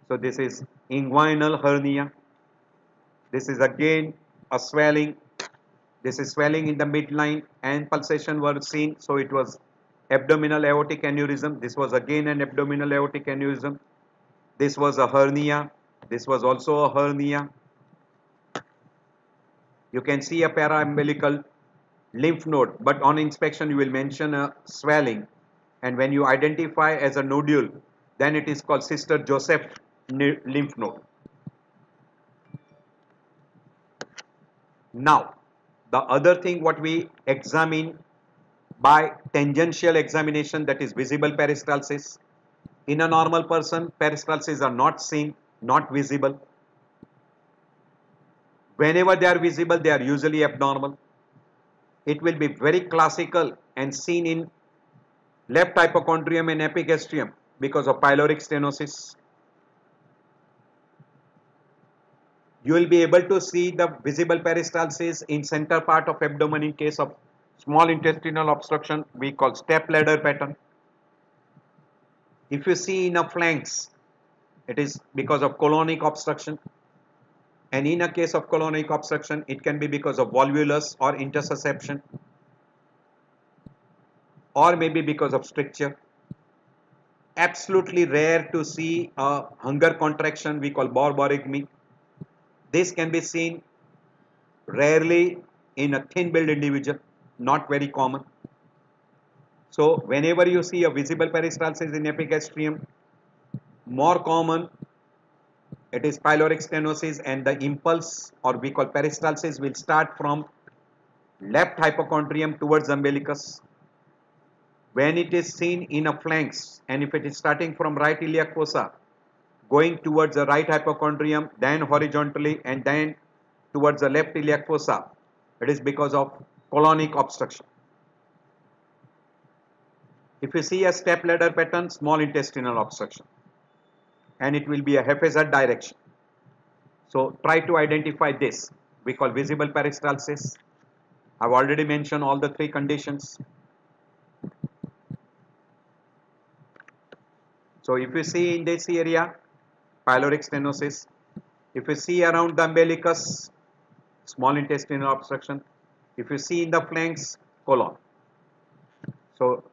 So this is inguinal hernia. This is again a swelling. This is swelling in the midline and pulsation were seen. So it was abdominal aortic aneurysm. This was again an abdominal aortic aneurysm. This was a hernia. This was also a hernia. You can see a paraumbilical lymph node but on inspection you will mention a swelling. And when you identify as a nodule then it is called sister joseph lymph node Now, the other thing what we examine by tangential examination that is visible peristalsis. In a normal person, peristalsis are not seen, not visible. Whenever they are visible, they are usually abnormal. It will be very classical and seen in left hypochondrium and epigastrium because of pyloric stenosis. You will be able to see the visible peristalsis in center part of abdomen in case of small intestinal obstruction we call step ladder pattern If you see in a flanks, it is because of colonic obstruction. And in a case of colonic obstruction, it can be because of volvulus or intussusception or maybe because of stricture. Absolutely rare to see a hunger contraction we call borborygmi. This can be seen rarely in a thin-built individual, not very common. So whenever you see a visible peristalsis in epigastrium, more common it is pyloric stenosis and the impulse or we call peristalsis will start from left hypochondrium towards umbilicus. When it is seen in a flanks and if it is starting from right iliac fossa going towards the right hypochondrium then horizontally and then towards the left iliac fossa it is because of colonic obstruction. If you see a step ladder pattern, small intestinal obstruction and it will be a haphazard direction. So try to identify this. We call visible peristalsis. I've already mentioned all the three conditions. So if you see in this area, pyloric stenosis. If you see around the umbilicus, small intestinal obstruction. If you see in the flanks, colon. So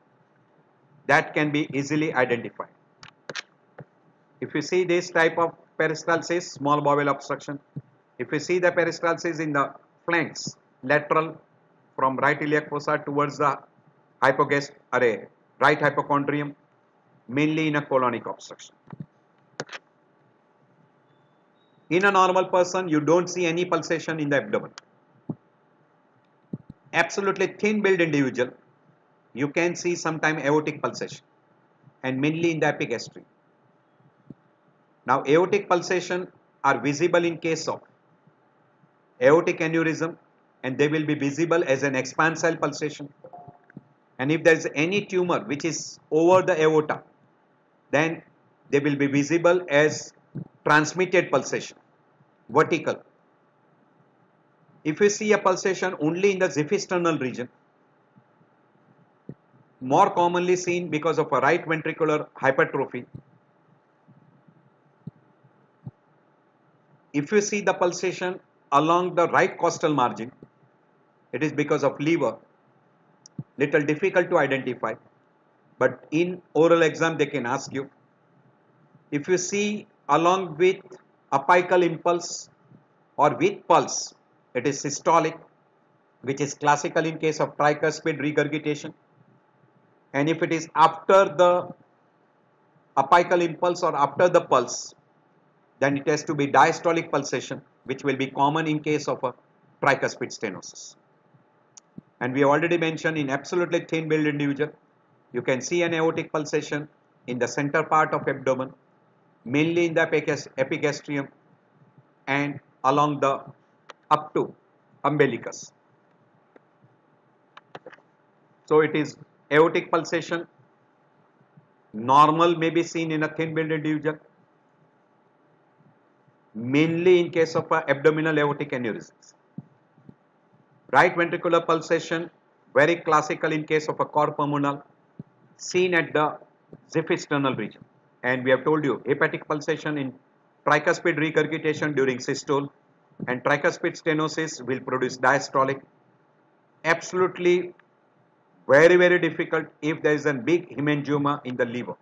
that can be easily identified. If you see this type of peristalsis, small bowel obstruction, if you see the peristalsis in the flanks, lateral from right iliac fossa towards the hypogast array, right hypochondrium, mainly in a colonic obstruction. In a normal person, you don't see any pulsation in the abdomen. Absolutely thin built individual, you can see sometime aortic pulsation and mainly in the epigastrium. Now aortic pulsation are visible in case of aortic aneurysm and they will be visible as an expansile pulsation and if there is any tumor which is over the aorta then they will be visible as transmitted pulsation vertical if you see a pulsation only in the xiphisternal region more commonly seen because of a right ventricular hypertrophy. If you see the pulsation along the right costal margin, it is because of liver. Little difficult to identify, but in oral exam they can ask you. If you see along with apical impulse or with pulse, it is systolic, which is classical in case of tricuspid regurgitation. And if it is after the apical impulse or after the pulse then it has to be diastolic pulsation which will be common in case of a tricuspid stenosis. And we already mentioned in absolutely thin built individual you can see an aortic pulsation in the center part of abdomen mainly in the epigastrium and along the up to umbilicus. So it is aortic pulsation normal may be seen in a thin built individual mainly in case of abdominal aortic aneurysms. Right ventricular pulsation very classical in case of a cor pulmonale seen at the xiphisternal region and we have told you hepatic pulsation in tricuspid regurgitation during systole and tricuspid stenosis will produce diastolic. Absolutely very very difficult if there is a big hemangioma in the liver.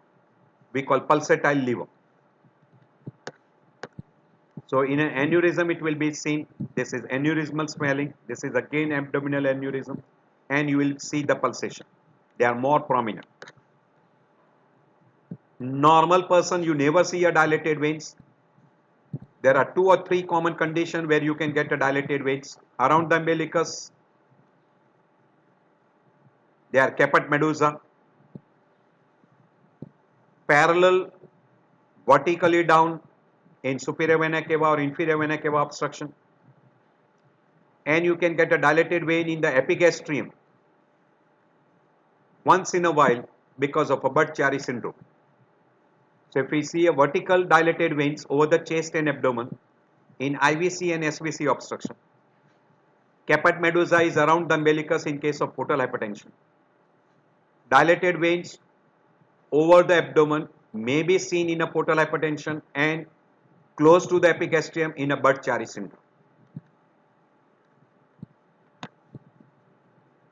We call pulsatile liver. So in an aneurysm it will be seen this is aneurysmal swelling this is again abdominal aneurysm and you will see the pulsation. They are more prominent normal person you never see a dilated veins. There are two or three common conditions where you can get a dilated veins. Around the umbilicus they are caput medusa. Parallel vertically down in superior vena cava or inferior vena cava obstruction. And you can get a dilated vein in the epigastrium once in a while because of a Budd-Chiari syndrome. So if we see a vertical dilated veins over the chest and abdomen in IVC and SVC obstruction, caput medusa is around the umbilicus in case of portal hypertension dilated veins over the abdomen may be seen in a portal hypertension and close to the epigastrium in a Budd-Chiari syndrome.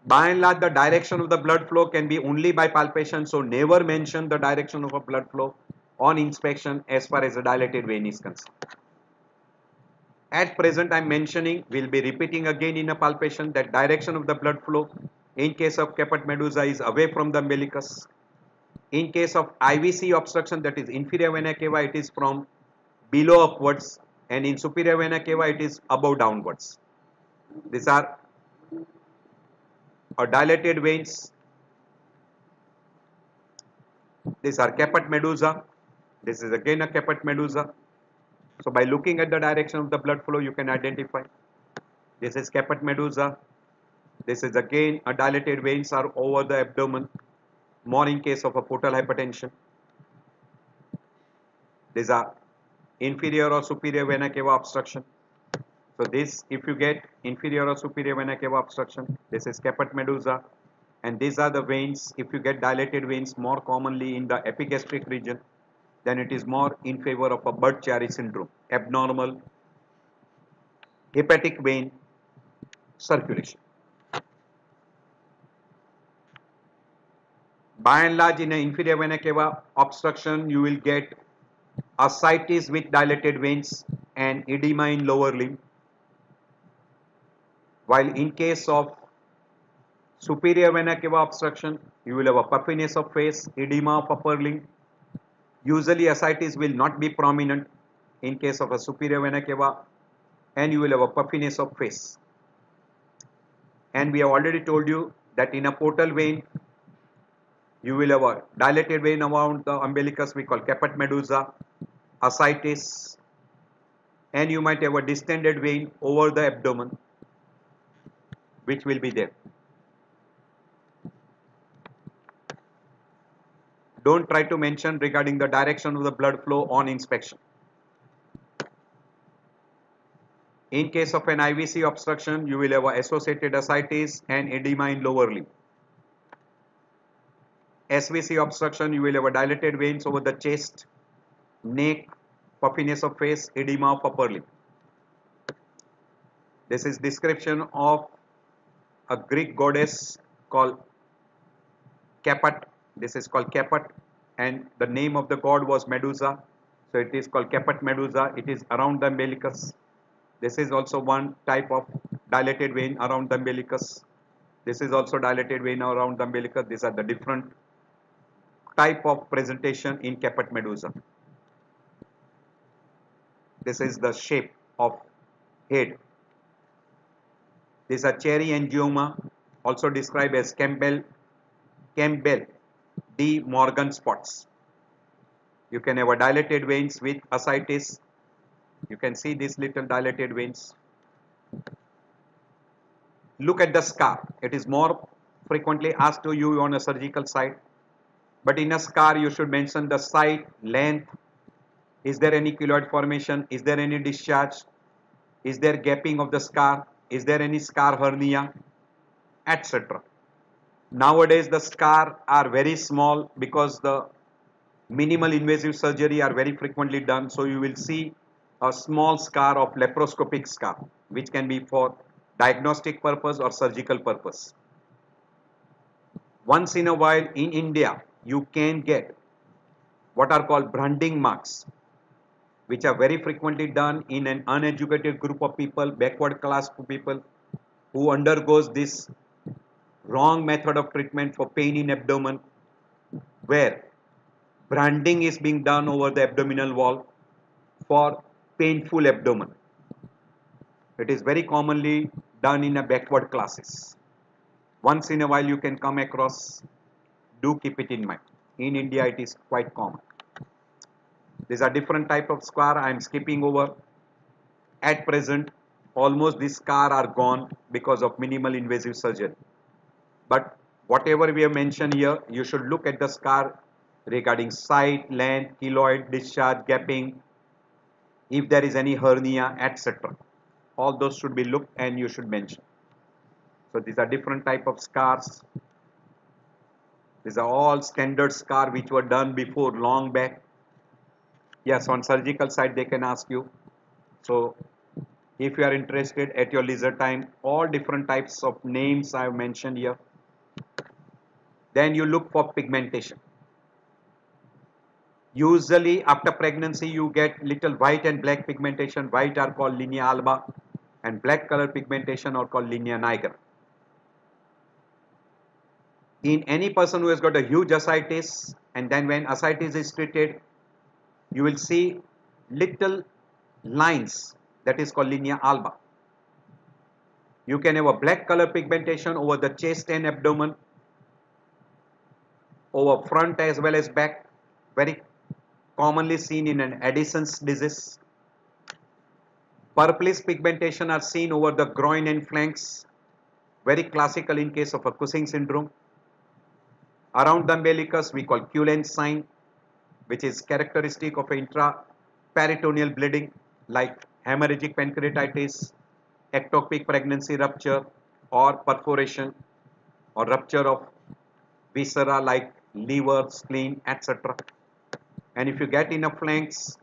By and large, the direction of the blood flow can be only by palpation, so never mention the direction of a blood flow on inspection as far as the dilated vein is concerned. At present, I am mentioning, we will be repeating again in a palpation that direction of the blood flow in case of caput medusa is away from the umbilicus. In case of IVC obstruction that is inferior vena cava it is from below upwards and in superior vena cava it is above downwards. These are or dilated veins. These are caput medusa. This is again a caput medusa. So by looking at the direction of the blood flow you can identify. This is caput medusa. This is again a dilated veins are over the abdomen more in case of a portal hypertension. These are inferior or superior vena cava obstruction. So this if you get inferior or superior vena cava obstruction this is caput medusa and these are the veins if you get dilated veins more commonly in the epigastric region then it is more in favor of a Budd-Chiari syndrome abnormal hepatic vein circulation. By and large in an inferior vena cava obstruction you will get ascites with dilated veins and edema in lower limb while in case of superior vena cava obstruction, you will have a puffiness of face, edema of upper limb. Usually ascites will not be prominent in case of a superior vena cava and you will have a puffiness of face. And we have already told you that in a portal vein, you will have a dilated vein around the umbilicus we call caput medusa, ascites and you might have a distended vein over the abdomen which will be there. Don't try to mention regarding the direction of the blood flow on inspection. In case of an IVC obstruction, you will have associated ascites and edema in lower limb. SVC obstruction, you will have dilated veins over the chest, neck, puffiness of face, edema of upper limb. This is description of a Greek goddess called Caput. This is called Caput and the name of the god was Medusa. So it is called Caput Medusa. It is around the umbilicus. This is also one type of dilated vein around the umbilicus. This is also dilated vein around the umbilicus. These are the different type of presentation in Caput Medusa. This is the shape of head these are cherry angioma, also described as Campbell, Campbell De Morgan spots. You can have a dilated veins with ascites. You can see these little dilated veins. Look at the scar. It is more frequently asked to you on a surgical site. But in a scar, you should mention the site, length. Is there any keloid formation? Is there any discharge? Is there gapping of the scar? is there any scar hernia etc nowadays the scar are very small because the minimal invasive surgery are very frequently done. So you will see a small scar of laparoscopic scar which can be for diagnostic purpose or surgical purpose. Once in a while in India you can get what are called branding marks which are very frequently done in an uneducated group of people, backward class people who undergoes this wrong method of treatment for pain in abdomen where branding is being done over the abdominal wall for painful abdomen. It is very commonly done in a backward classes. Once in a while you can come across, do keep it in mind. In India it is quite common. These are different type of scar I am skipping over. At present, almost these scar are gone because of minimal invasive surgery. But whatever we have mentioned here, you should look at the scar regarding site, length, keloid, discharge, gapping, if there is any hernia, etc. All those should be looked and you should mention. So these are different type of scars. These are all standard scar which were done before long back. Yes, on surgical side they can ask you. So if you are interested at your leisure time, all different types of names I have mentioned here. Then you look for pigmentation. Usually after pregnancy you get little white and black pigmentation. White are called linea alba and black color pigmentation are called linea nigra. In any person who has got a huge ascites and then when ascites is treated you will see little lines that is called linea alba. You can have a black color pigmentation over the chest and abdomen over front as well as back very commonly seen in an Addison's disease. Purplish pigmentation are seen over the groin and flanks, very classical in case of a Cushing syndrome. Around the umbilicus we call Cullen sign which is characteristic of intraperitoneal bleeding like hemorrhagic pancreatitis, ectopic pregnancy rupture or perforation or rupture of viscera like liver, spleen, etc and if you get enough flanks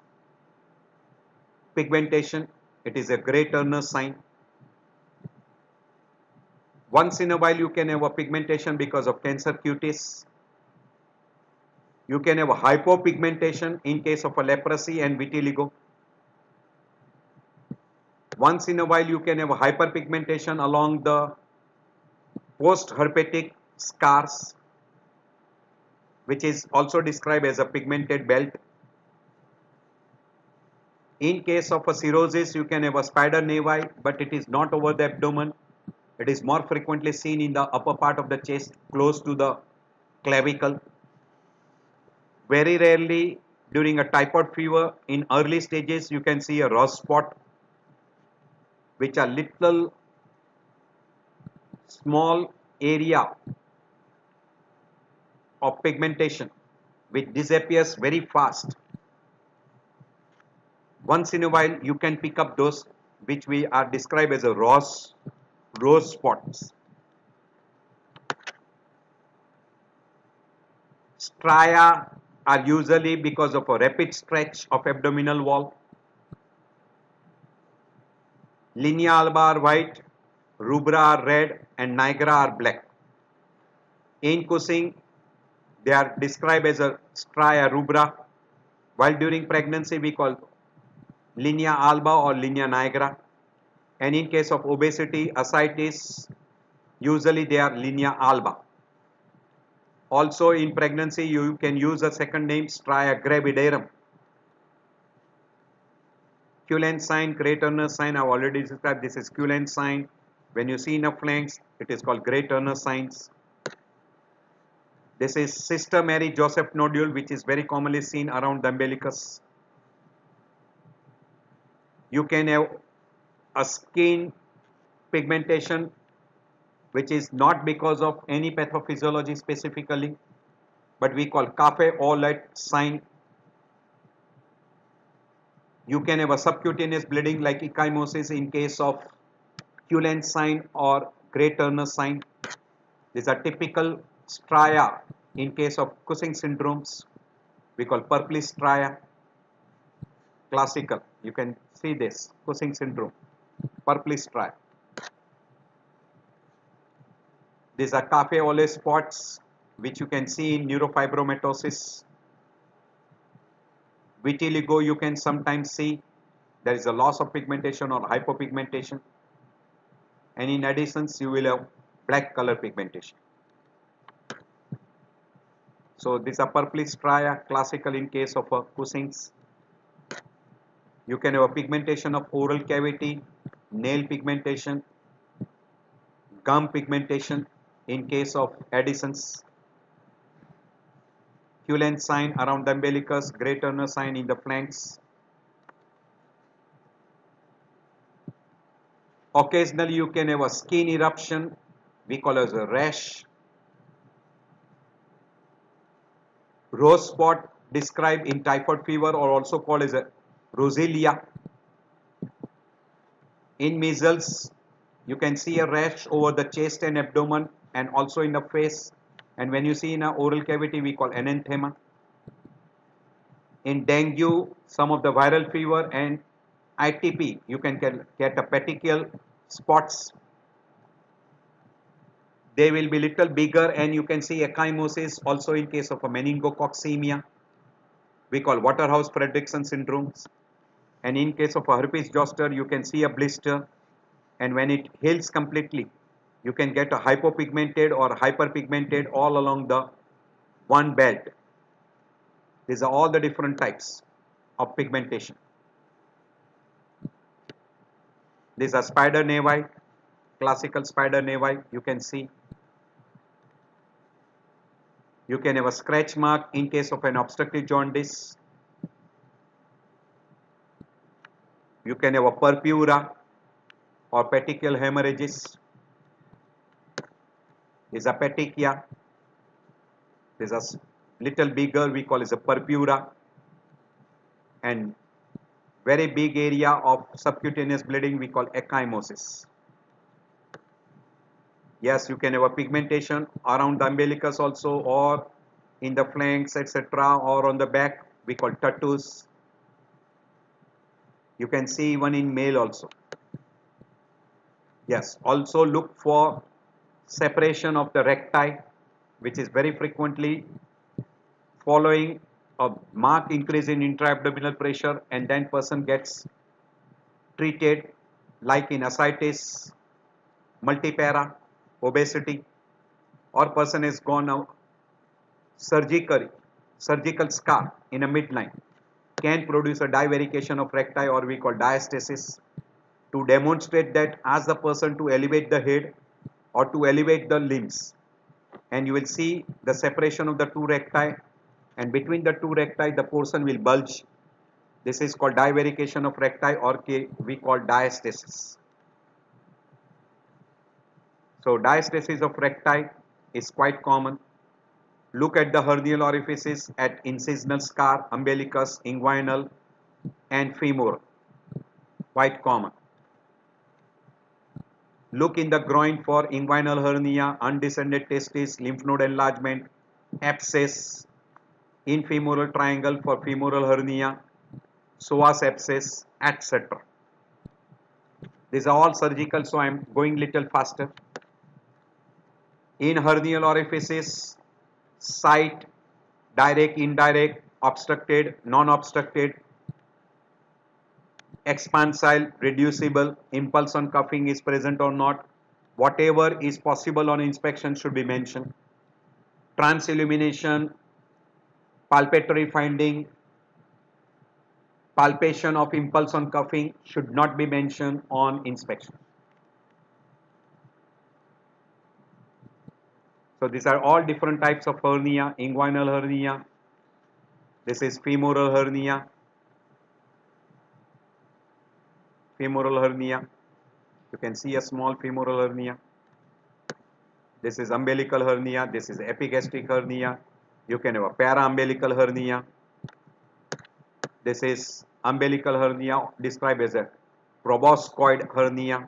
pigmentation it is a Grey Turner sign. Once in a while you can have a pigmentation because of cancer cutis you can have a hypopigmentation in case of a leprosy and vitiligo. Once in a while you can have a hyperpigmentation along the post herpetic scars which is also described as a pigmented belt. In case of a cirrhosis, you can have a spider nevi, but it is not over the abdomen. It is more frequently seen in the upper part of the chest, close to the clavicle. Very rarely during a typhoid fever, in early stages, you can see a rose spot, which are little small area of pigmentation which disappears very fast. Once in a while you can pick up those which we are described as a rose, rose spots. Stria are usually because of a rapid stretch of abdominal wall. Linea alba are white, rubra are red and nigra are black. In Cushing, they are described as a stria rubra, while during pregnancy we call linea alba or linea nigra. And in case of obesity, ascites, usually they are linea alba. Also in pregnancy, you can use a second name stria gravidarum. Cullen sign, Grey Turner sign, I have already described. This is Cullen sign. When you see in the flanks, it is called Grey Turner signs. This is Sister Mary Joseph nodule which is very commonly seen around the umbilicus. You can have a skin pigmentation which is not because of any pathophysiology specifically but we call cafe lait sign. You can have a subcutaneous bleeding like ecchymosis in case of Cullen sign or Grey Turner sign. These are typical stria in case of Cushing syndromes we call purplish stria classical you can see this Cushing syndrome purplish stria these are cafe spots which you can see in neurofibromatosis. Vitiligo you can sometimes see. There is a loss of pigmentation or hypopigmentation. And in addition you will have black color pigmentation so these are purplish stria, classical in case of uh, Cushing's. You can have a pigmentation of oral cavity, nail pigmentation, gum pigmentation in case of Addison's. Cullen sign around the umbilicus, Grey Turner sign in the flanks. Occasionally you can have a skin eruption, we call as a rash Rose spot described in typhoid fever or also called as a roseola. In measles, you can see a rash over the chest and abdomen and also in the face. And when you see in a oral cavity we call enanthema in dengue some of the viral fever and ITP you can get, get a petechial spots they will be little bigger and you can see ecchymosis also in case of a meningococcemia. We call Waterhouse Friderichsen syndromes and in case of a herpes zoster you can see a blister. And when it heals completely you can get a hypopigmented or hyperpigmented all along the one belt. These are all the different types of pigmentation. These are spider nevi classical spider nevi you can see you can have a scratch mark in case of an obstructive jaundice. You can have a purpura or petechial hemorrhages. Is a petechia. Is a little bigger we call is a purpura and very big area of subcutaneous bleeding we call ecchymosis. Yes, you can have a pigmentation around the umbilicus also or in the flanks etc. or on the back we call tattoos. You can see even in male also. Yes, also look for separation of the recti which is very frequently following a marked increase in intra-abdominal pressure and then person gets treated like in ascites, multipara obesity or person has gone out surgically surgical scar in a midline can produce a divarication of recti or we call diastasis. To demonstrate that ask the person to elevate the head or to elevate the limbs and you will see the separation of the two recti and between the two recti the portion will bulge. This is called divarication of recti or we call diastasis so diastasis of recti is quite common. Look at the hernial orifices at incisional scar, umbilicus, inguinal and femoral. Quite common. Look in the groin for inguinal hernia, undescended testis, lymph node enlargement, abscess, in femoral triangle for femoral hernia, psoas abscess, etc. These are all surgical, so I am going little faster in hernial orifices, site, direct, indirect, obstructed, non-obstructed, expansile, reducible, impulse on coughing is present or not, whatever is possible on inspection should be mentioned. Transillumination, palpatory finding, palpation of impulse on coughing should not be mentioned on inspection. So these are all different types of hernia, inguinal hernia. This is femoral hernia. Femoral hernia. You can see a small femoral hernia. This is umbilical hernia. This is epigastric hernia. You can have a para-umbilical hernia. This is umbilical hernia described as a proboscoid hernia.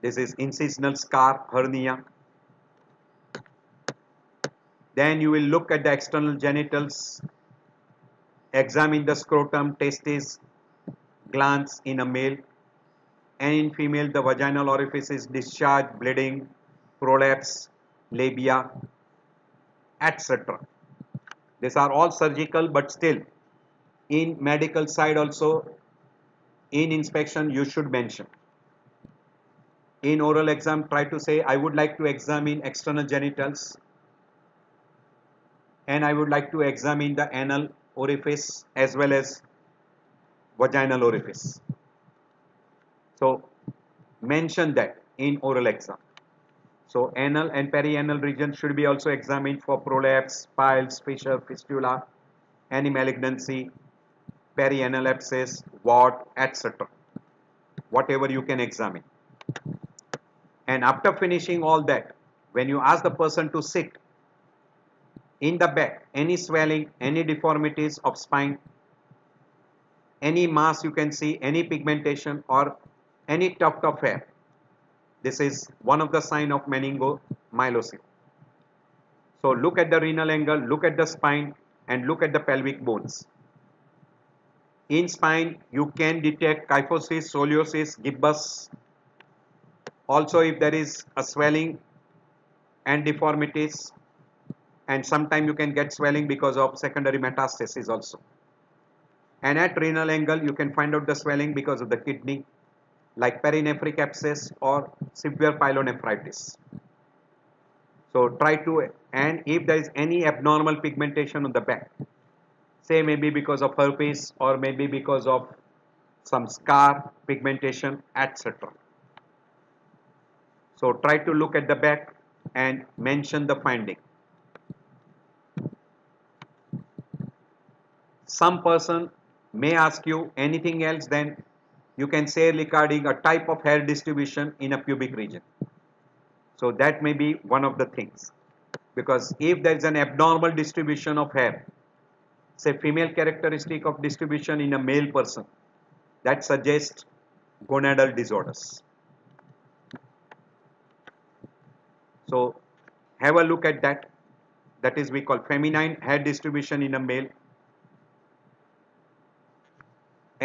This is incisional scar hernia then you will look at the external genitals, examine the scrotum, testes, glans in a male and in female the vaginal orifices discharge, bleeding, prolapse, labia, etc. These are all surgical but still in medical side also in inspection you should mention. In oral exam try to say I would like to examine external genitals and I would like to examine the anal orifice as well as vaginal orifice. So mention that in oral exam. So anal and perianal region should be also examined for prolapse, piles, fissure, fistula, any malignancy, perianal abscess, wart, etc. Whatever you can examine. And after finishing all that, when you ask the person to sit in the back any swelling any deformities of spine any mass you can see any pigmentation or any tuft of hair this is one of the sign of meningomyelocele So look at the renal angle, look at the spine and look at the pelvic bones. In spine, you can detect kyphosis, scoliosis, gibbus. Also, if there is a swelling and deformities, and sometimes you can get swelling because of secondary metastasis also. And at renal angle, you can find out the swelling because of the kidney, like perinephric abscess or severe pyelonephritis. So try to, and if there is any abnormal pigmentation on the back, say maybe because of herpes or maybe because of some scar pigmentation, etc. So try to look at the back and mention the finding. Some person may ask you anything else then you can say regarding a type of hair distribution in a pubic region. So that may be one of the things because if there is an abnormal distribution of hair say female characteristic of distribution in a male person that suggests gonadal disorders. So have a look at that that is we call feminine hair distribution in a male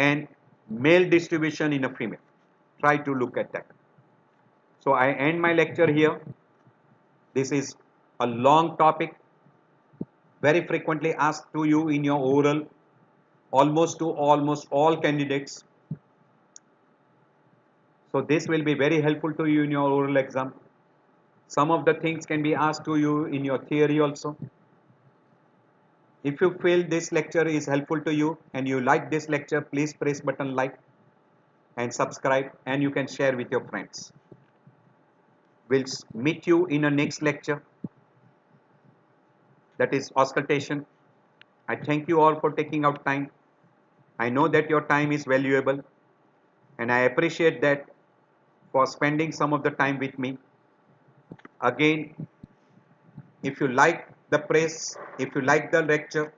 and male distribution in a female. Try to look at that. So I end my lecture here. This is a long topic very frequently asked to you in your oral almost to almost all candidates. So this will be very helpful to you in your oral exam. Some of the things can be asked to you in your theory also. If you feel this lecture is helpful to you and you like this lecture, please press button like and subscribe and you can share with your friends. We'll meet you in a next lecture that is auscultation. I thank you all for taking out time. I know that your time is valuable and I appreciate that for spending some of the time with me. Again, if you like the press, if you like the lecture,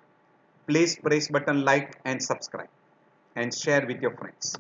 please press button like and subscribe and share with your friends.